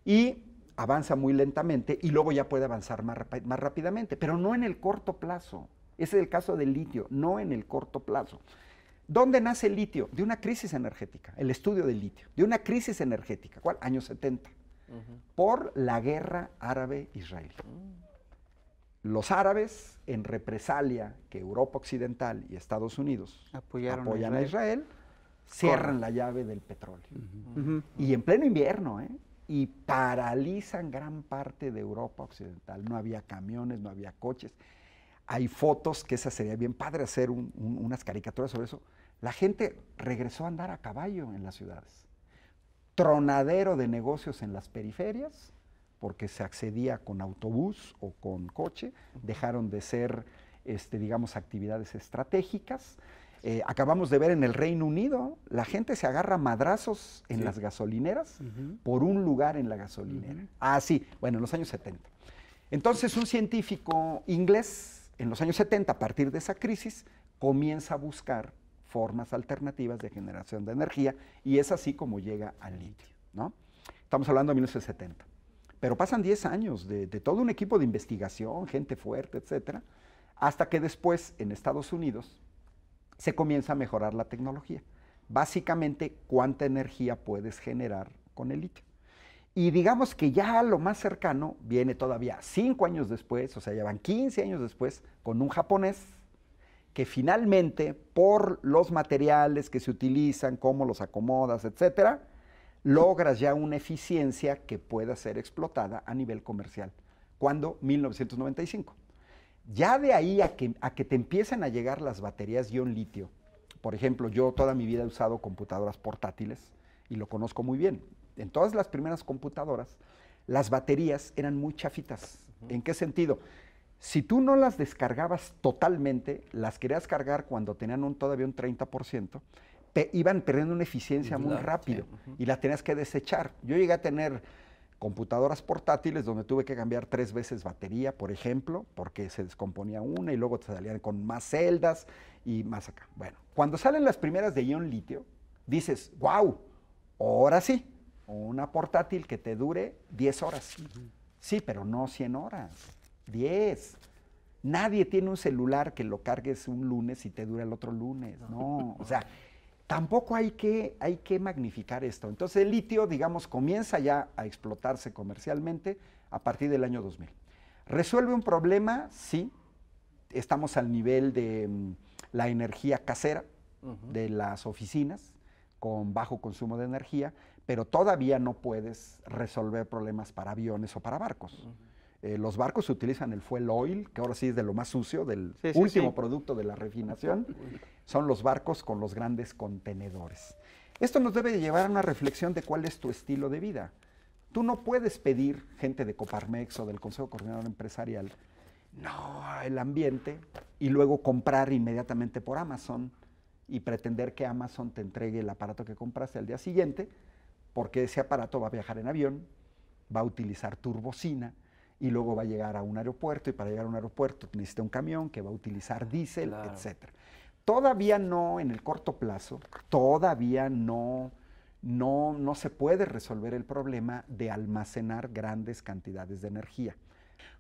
y avanza muy lentamente y luego ya puede avanzar más, más rápidamente, pero no en el corto plazo? Ese es el caso del litio, no en el corto plazo. ¿Dónde nace el litio? De una crisis energética, el estudio del litio, de una crisis energética. ¿Cuál? Años 70. Por la guerra árabe-israelí. Los árabes, en represalia que Europa Occidental y Estados Unidos Apoyaron apoyan a Israel. Israel, cierran la llave del petróleo. Y en pleno invierno, ¿eh? Y paralizan gran parte de Europa Occidental. No había camiones, no había coches. Hay fotos, que esa sería bien padre hacer un- un- unas caricaturas sobre eso. La gente regresó a andar a caballo en las ciudades. Tronadero de negocios en las periferias, porque se accedía con autobús o con coche. Dejaron de ser, este, digamos, actividades estratégicas. Eh, acabamos de ver en el Reino Unido, la gente se agarra madrazos en las gasolineras por un lugar en la gasolinera. Ah, sí, bueno, en los años 70. Entonces, un científico inglés, en los años 70, a partir de esa crisis, comienza a buscar formas alternativas de generación de energía y es así como llega al litio, ¿no? Estamos hablando de 1970. Pero pasan 10 años de, de todo un equipo de investigación, gente fuerte, etcétera, hasta que después en Estados Unidos se comienza a mejorar la tecnología. Básicamente, cuánta energía puedes generar con el litio. Y digamos que ya lo más cercano viene todavía cinco años después, o sea, ya van 15 años después, con un japonés que finalmente, por los materiales que se utilizan, cómo los acomodas, etcétera, logras ya una eficiencia que pueda ser explotada a nivel comercial. ¿Cuándo? 1995. Ya de ahí a que, a que te empiecen a llegar las baterías ion litio, por ejemplo, yo toda mi vida he usado computadoras portátiles y lo conozco muy bien. En todas las primeras computadoras, las baterías eran muy chafitas. ¿En qué sentido? Si tú no las descargabas totalmente, las querías cargar cuando tenían un, todavía un 30%, pe- iban perdiendo una eficiencia muy sí, rápido y las tenías que desechar. Yo llegué a tener computadoras portátiles donde tuve que cambiar tres veces batería, por ejemplo, porque se descomponía una y luego te salían con más celdas y más acá. Bueno, cuando salen las primeras de ion litio, dices, wow, ahora sí, una portátil que te dure 10 horas. Sí, pero no 100 horas, 10. Nadie tiene un celular que lo cargues un lunes y te dure el otro lunes, no. O sea, tampoco hay que, hay que magnificar esto. Entonces el litio, digamos, comienza ya a explotarse comercialmente a partir del año 2000. ¿Resuelve un problema? Sí. Estamos al nivel de mm, la energía casera de las oficinas con bajo consumo de energía, pero todavía no puedes resolver problemas para aviones o para barcos. Eh, los barcos utilizan el fuel oil, que ahora sí es de lo más sucio, del Sí, sí, último sí. producto de la refinación. Son los barcos con los grandes contenedores. Esto nos debe de llevar a una reflexión de cuál es tu estilo de vida. Tú no puedes pedir, gente de Coparmex o del Consejo Coordinador Empresarial, no, el ambiente, y luego comprar inmediatamente por Amazon y pretender que Amazon te entregue el aparato que compraste al día siguiente, porque ese aparato va a viajar en avión, va a utilizar turbocina y luego va a llegar a un aeropuerto y para llegar a un aeropuerto necesita un camión que va a utilizar diésel, Claro. etcétera. Todavía no, en el corto plazo, todavía no, no, no se puede resolver el problema de almacenar grandes cantidades de energía.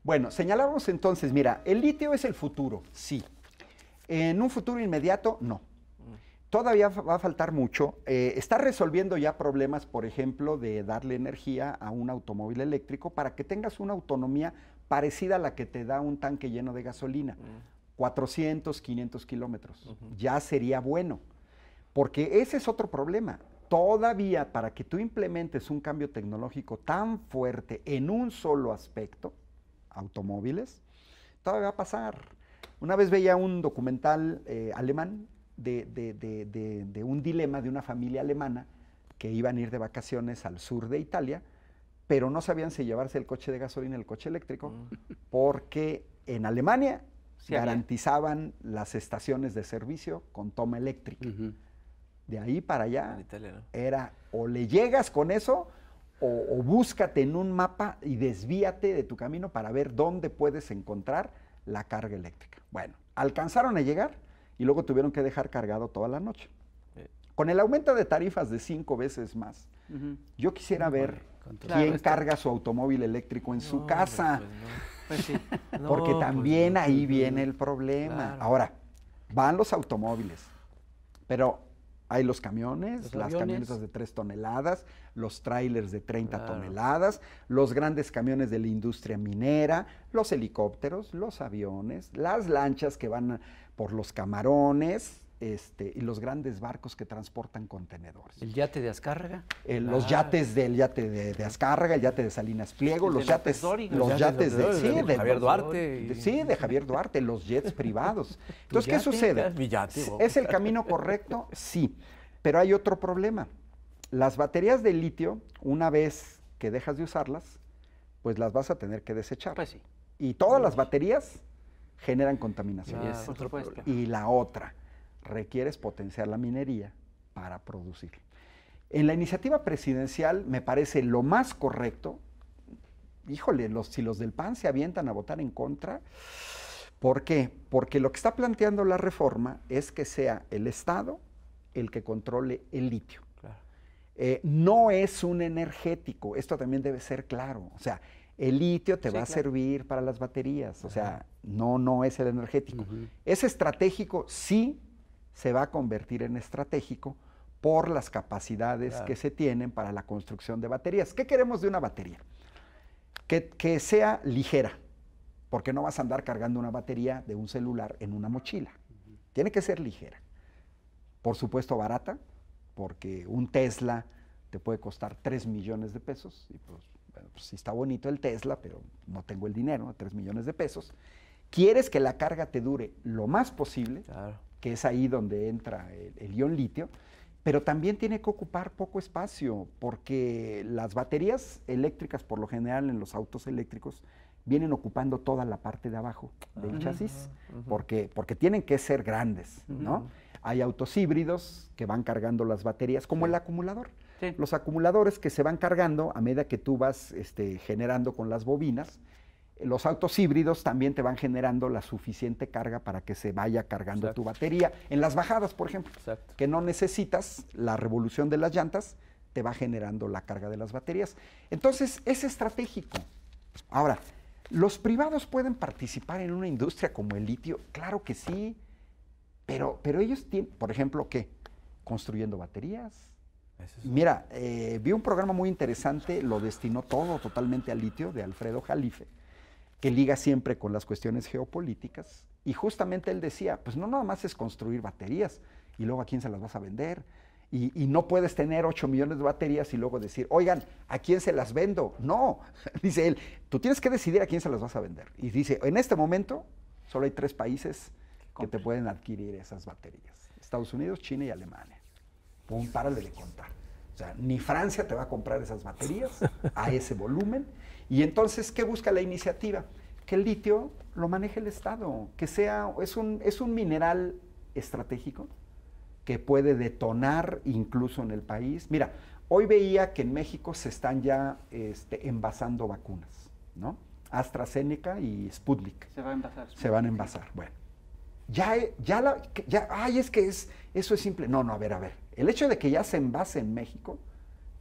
Bueno, señalamos entonces, mira, el litio es el futuro, sí. En un futuro inmediato, no. Todavía va a faltar mucho. Eh, está resolviendo ya problemas, por ejemplo, de darle energía a un automóvil eléctrico para que tengas una autonomía parecida a la que te da un tanque lleno de gasolina. 400, 500 kilómetros. Ya sería bueno. Porque ese es otro problema. Todavía para que tú implementes un cambio tecnológico tan fuerte en un solo aspecto, automóviles, todavía va a pasar. Una vez veía un documental eh, alemán de, de, un dilema de una familia alemana que iban a ir de vacaciones al sur de Italia, pero no sabían si llevarse el coche de gasolina o el coche eléctrico, mm. porque en Alemania garantizaban las estaciones de servicio con toma eléctrica. De ahí para allá era o le llegas con eso o, búscate en un mapa y desvíate de tu camino para ver dónde puedes encontrar la carga eléctrica. Bueno, alcanzaron a llegar y luego tuvieron que dejar cargado toda la noche. Con el aumento de tarifas de cinco veces más, yo quisiera ver quién carga su automóvil eléctrico en su casa. Pues pues Porque pues también ahí viene el problema. Ahora, van los automóviles, pero hay los camiones, las camionetas de 3 toneladas, los trailers de 30 toneladas, los grandes camiones de la industria minera, los helicópteros, los aviones, las lanchas que van por los camarones, este, y los grandes barcos que transportan contenedores. ¿El yate de Azcárraga? Los yates del yate de, Azcárraga, el yate de Salinas Pliego, los yates, los yates de, sí, de, Javier Duarte. sí, de Javier Duarte, los jets privados. Entonces, ¿qué sucede? ¿Es el camino correcto? Sí, pero hay otro problema. Las baterías de litio, una vez que dejas de usarlas, pues las vas a tener que desechar. Pues sí. Y todas las baterías generan contaminación. y, y la otra, requieres potenciar la minería para producir. En la iniciativa presidencial me parece lo más correcto, híjole, los, si los del PAN se avientan a votar en contra, ¿por qué? Porque lo que está planteando la reforma es que sea el Estado el que controle el litio. Eh, no es un energético, esto también debe ser claro. O sea, el litio te va a servir para las baterías, o sea, no, no es el energético. Es estratégico, sí, se va a convertir en estratégico por las capacidades que se tienen para la construcción de baterías. ¿Qué queremos de una batería? Que, sea ligera, porque no vas a andar cargando una batería de un celular en una mochila. Tiene que ser ligera. Por supuesto barata, porque un Tesla te puede costar 3 millones de pesos. Y pues, bueno, pues sí está bonito el Tesla, pero no tengo el dinero, 3 millones de pesos. Quieres que la carga te dure lo más posible. Claro que es ahí donde entra el, ion litio, pero también tiene que ocupar poco espacio, porque las baterías eléctricas, por lo general en los autos eléctricos, vienen ocupando toda la parte de abajo del chasis, porque, porque tienen que ser grandes, ¿no? Hay autos híbridos que van cargando las baterías, como el acumulador. Los acumuladores que se van cargando a medida que tú vas este, generando con las bobinas, los autos híbridos también te van generando la suficiente carga para que se vaya cargando tu batería. En las bajadas, por ejemplo, que no necesitas la revolución de las llantas, te va generando la carga de las baterías. Entonces, es estratégico. Ahora, ¿los privados pueden participar en una industria como el litio? Claro que sí, pero, pero ellos tienen, por ejemplo, ¿qué? Construyendo baterías. Mira, eh, vi un programa muy interesante, lo destinó todo totalmente al litio, de Alfredo Jalife que liga siempre con las cuestiones geopolíticas. Y justamente él decía, pues no nada más es construir baterías y luego a quién se las vas a vender. Y, no puedes tener 8 millones de baterías y luego decir, oigan, ¿a quién se las vendo? No, dice él, tú tienes que decidir a quién se las vas a vender. Y dice, en este momento solo hay tres países que te pueden adquirir esas baterías. Estados Unidos, China y Alemania. Pum, párale de contar. O sea, ni Francia te va a comprar esas baterías a ese volumen y entonces, ¿qué busca la iniciativa? Que el litio lo maneje el Estado, que sea, es un, es un mineral estratégico que puede detonar incluso en el país. Mira, hoy veía que en México se están ya este, envasando vacunas, ¿no? AstraZeneca y Sputnik. Se va a envasar. Se van a envasar. Bueno, ya, ya, la, ya, ay, es que es, eso es simple. No, no, a ver, a ver. El hecho de que ya se envase en México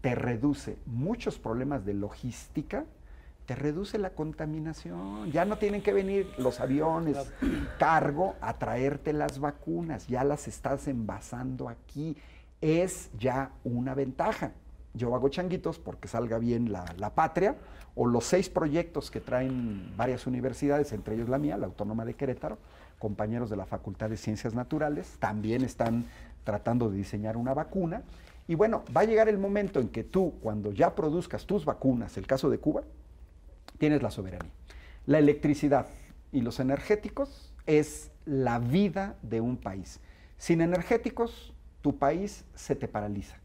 te reduce muchos problemas de logística te reduce la contaminación. Ya no tienen que venir los aviones cargo a traerte las vacunas, ya las estás envasando aquí. Es ya una ventaja. Yo hago changuitos porque salga bien la, la patria, o los seis proyectos que traen varias universidades, entre ellos la mía, la Autónoma de Querétaro, compañeros de la Facultad de Ciencias Naturales, también están tratando de diseñar una vacuna. Y bueno, va a llegar el momento en que tú, cuando ya produzcas tus vacunas, el caso de Cuba, tienes la soberanía. La electricidad y los energéticos es la vida de un país. Sin energéticos, tu país se te paraliza.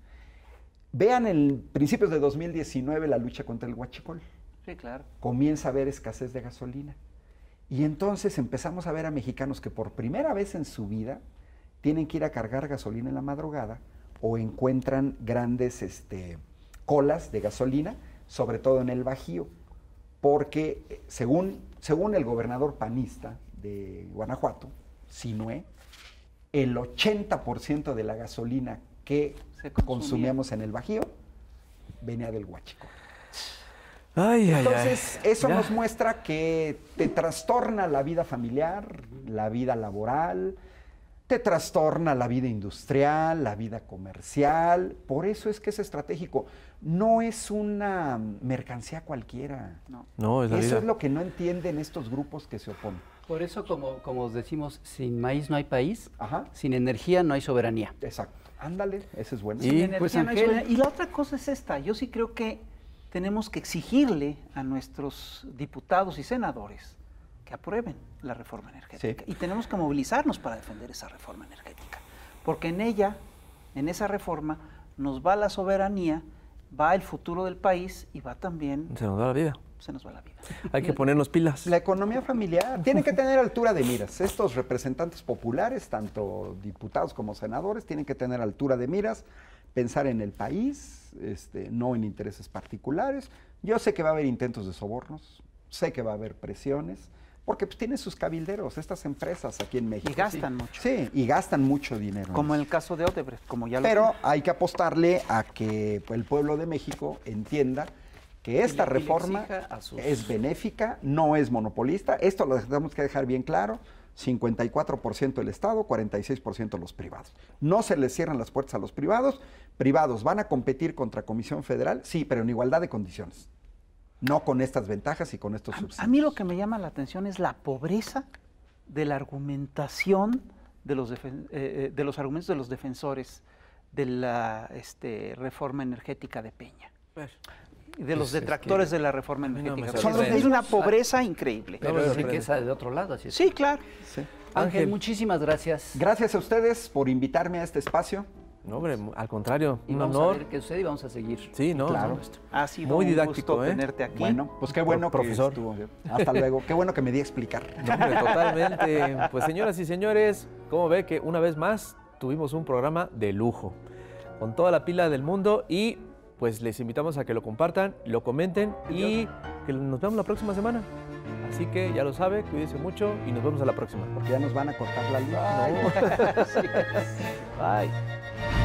Vean en principios de 2019 la lucha contra el huachicol. Sí, claro. Comienza a haber escasez de gasolina. Y entonces empezamos a ver a mexicanos que por primera vez en su vida tienen que ir a cargar gasolina en la madrugada o encuentran grandes este, colas de gasolina, sobre todo en el Bajío porque eh, según, según el gobernador panista de Guanajuato, Sinué, el 80% de la gasolina que consumíamos en el Bajío venía del Huachico. Ay, ay, Entonces, ay. eso Ya. nos muestra que te trastorna la vida familiar, la vida laboral, te trastorna la vida industrial, la vida comercial. Por eso es que es estratégico. No es una mercancía cualquiera. No. No, es la Eso vida. es lo que no entienden estos grupos que se oponen. Por eso, como, como decimos, sin maíz no hay país, Ajá, sin energía no hay soberanía. exacto. Ándale, ese es bueno. Y, pues, energía no hay Ángel- soberanía. Y la otra cosa es esta, yo sí creo que tenemos que exigirle a nuestros diputados y senadores que aprueben la reforma energética. Sí. Y tenemos que movilizarnos para defender esa reforma energética. Porque en ella, en esa reforma, nos va la soberanía, va el futuro del país y va también, Se nos da la vida. se nos va la vida. Hay que ponernos pilas. La economía familiar tiene que tener altura de miras. Estos representantes populares, tanto diputados como senadores, tienen que tener altura de miras, pensar en el país, este, no en intereses particulares. Yo sé que va a haber intentos de sobornos, sé que va a haber presiones, porque pues, tienen sus cabilderos, estas empresas aquí en México. Y gastan mucho. Sí, y gastan mucho dinero. Como en el caso de Odebrecht, como ya lo Pero hay que apostarle a que el pueblo de México entienda que esta y le reforma sus- es benéfica, no es monopolista. Esto lo tenemos que dejar bien claro. 54% el Estado, 46% los privados. No se les cierran las puertas a los privados. Privados van a competir contra Comisión Federal, sí, pero en igualdad de condiciones. No con estas ventajas y con estos A, subsidios. a mí lo que me llama la atención es la pobreza de la argumentación de los, defen- eh, eh, de los argumentos de los defensores de la este, reforma energética de Peña. Y de los Pues es detractores que de la reforma a mí no energética. Son es una pobreza increíble. Pero me es riqueza de otro lado. Así es. Sí, claro. Sí. Ángel, Ángel. muchísimas gracias. Gracias a ustedes por invitarme a este espacio. No, hombre, al contrario, Y un vamos a honor. ver qué sucede y vamos a seguir. Sí, no, Claro. no. Ha sido Muy un didáctico, gusto ¿eh? tenerte aquí. Bueno, pues qué bueno Pro- que profesor. estuvo. Hasta luego. Qué bueno que me di a explicar. No, hombre, totalmente. Pues señoras y señores, como ve que una vez más tuvimos un programa de lujo, con toda la pila del mundo y pues les invitamos a que lo compartan, lo comenten y que nos vemos la próxima semana. Así que ya lo sabe, cuídense mucho y nos vemos a la próxima. Ya nos van a cortar la luz. Bye.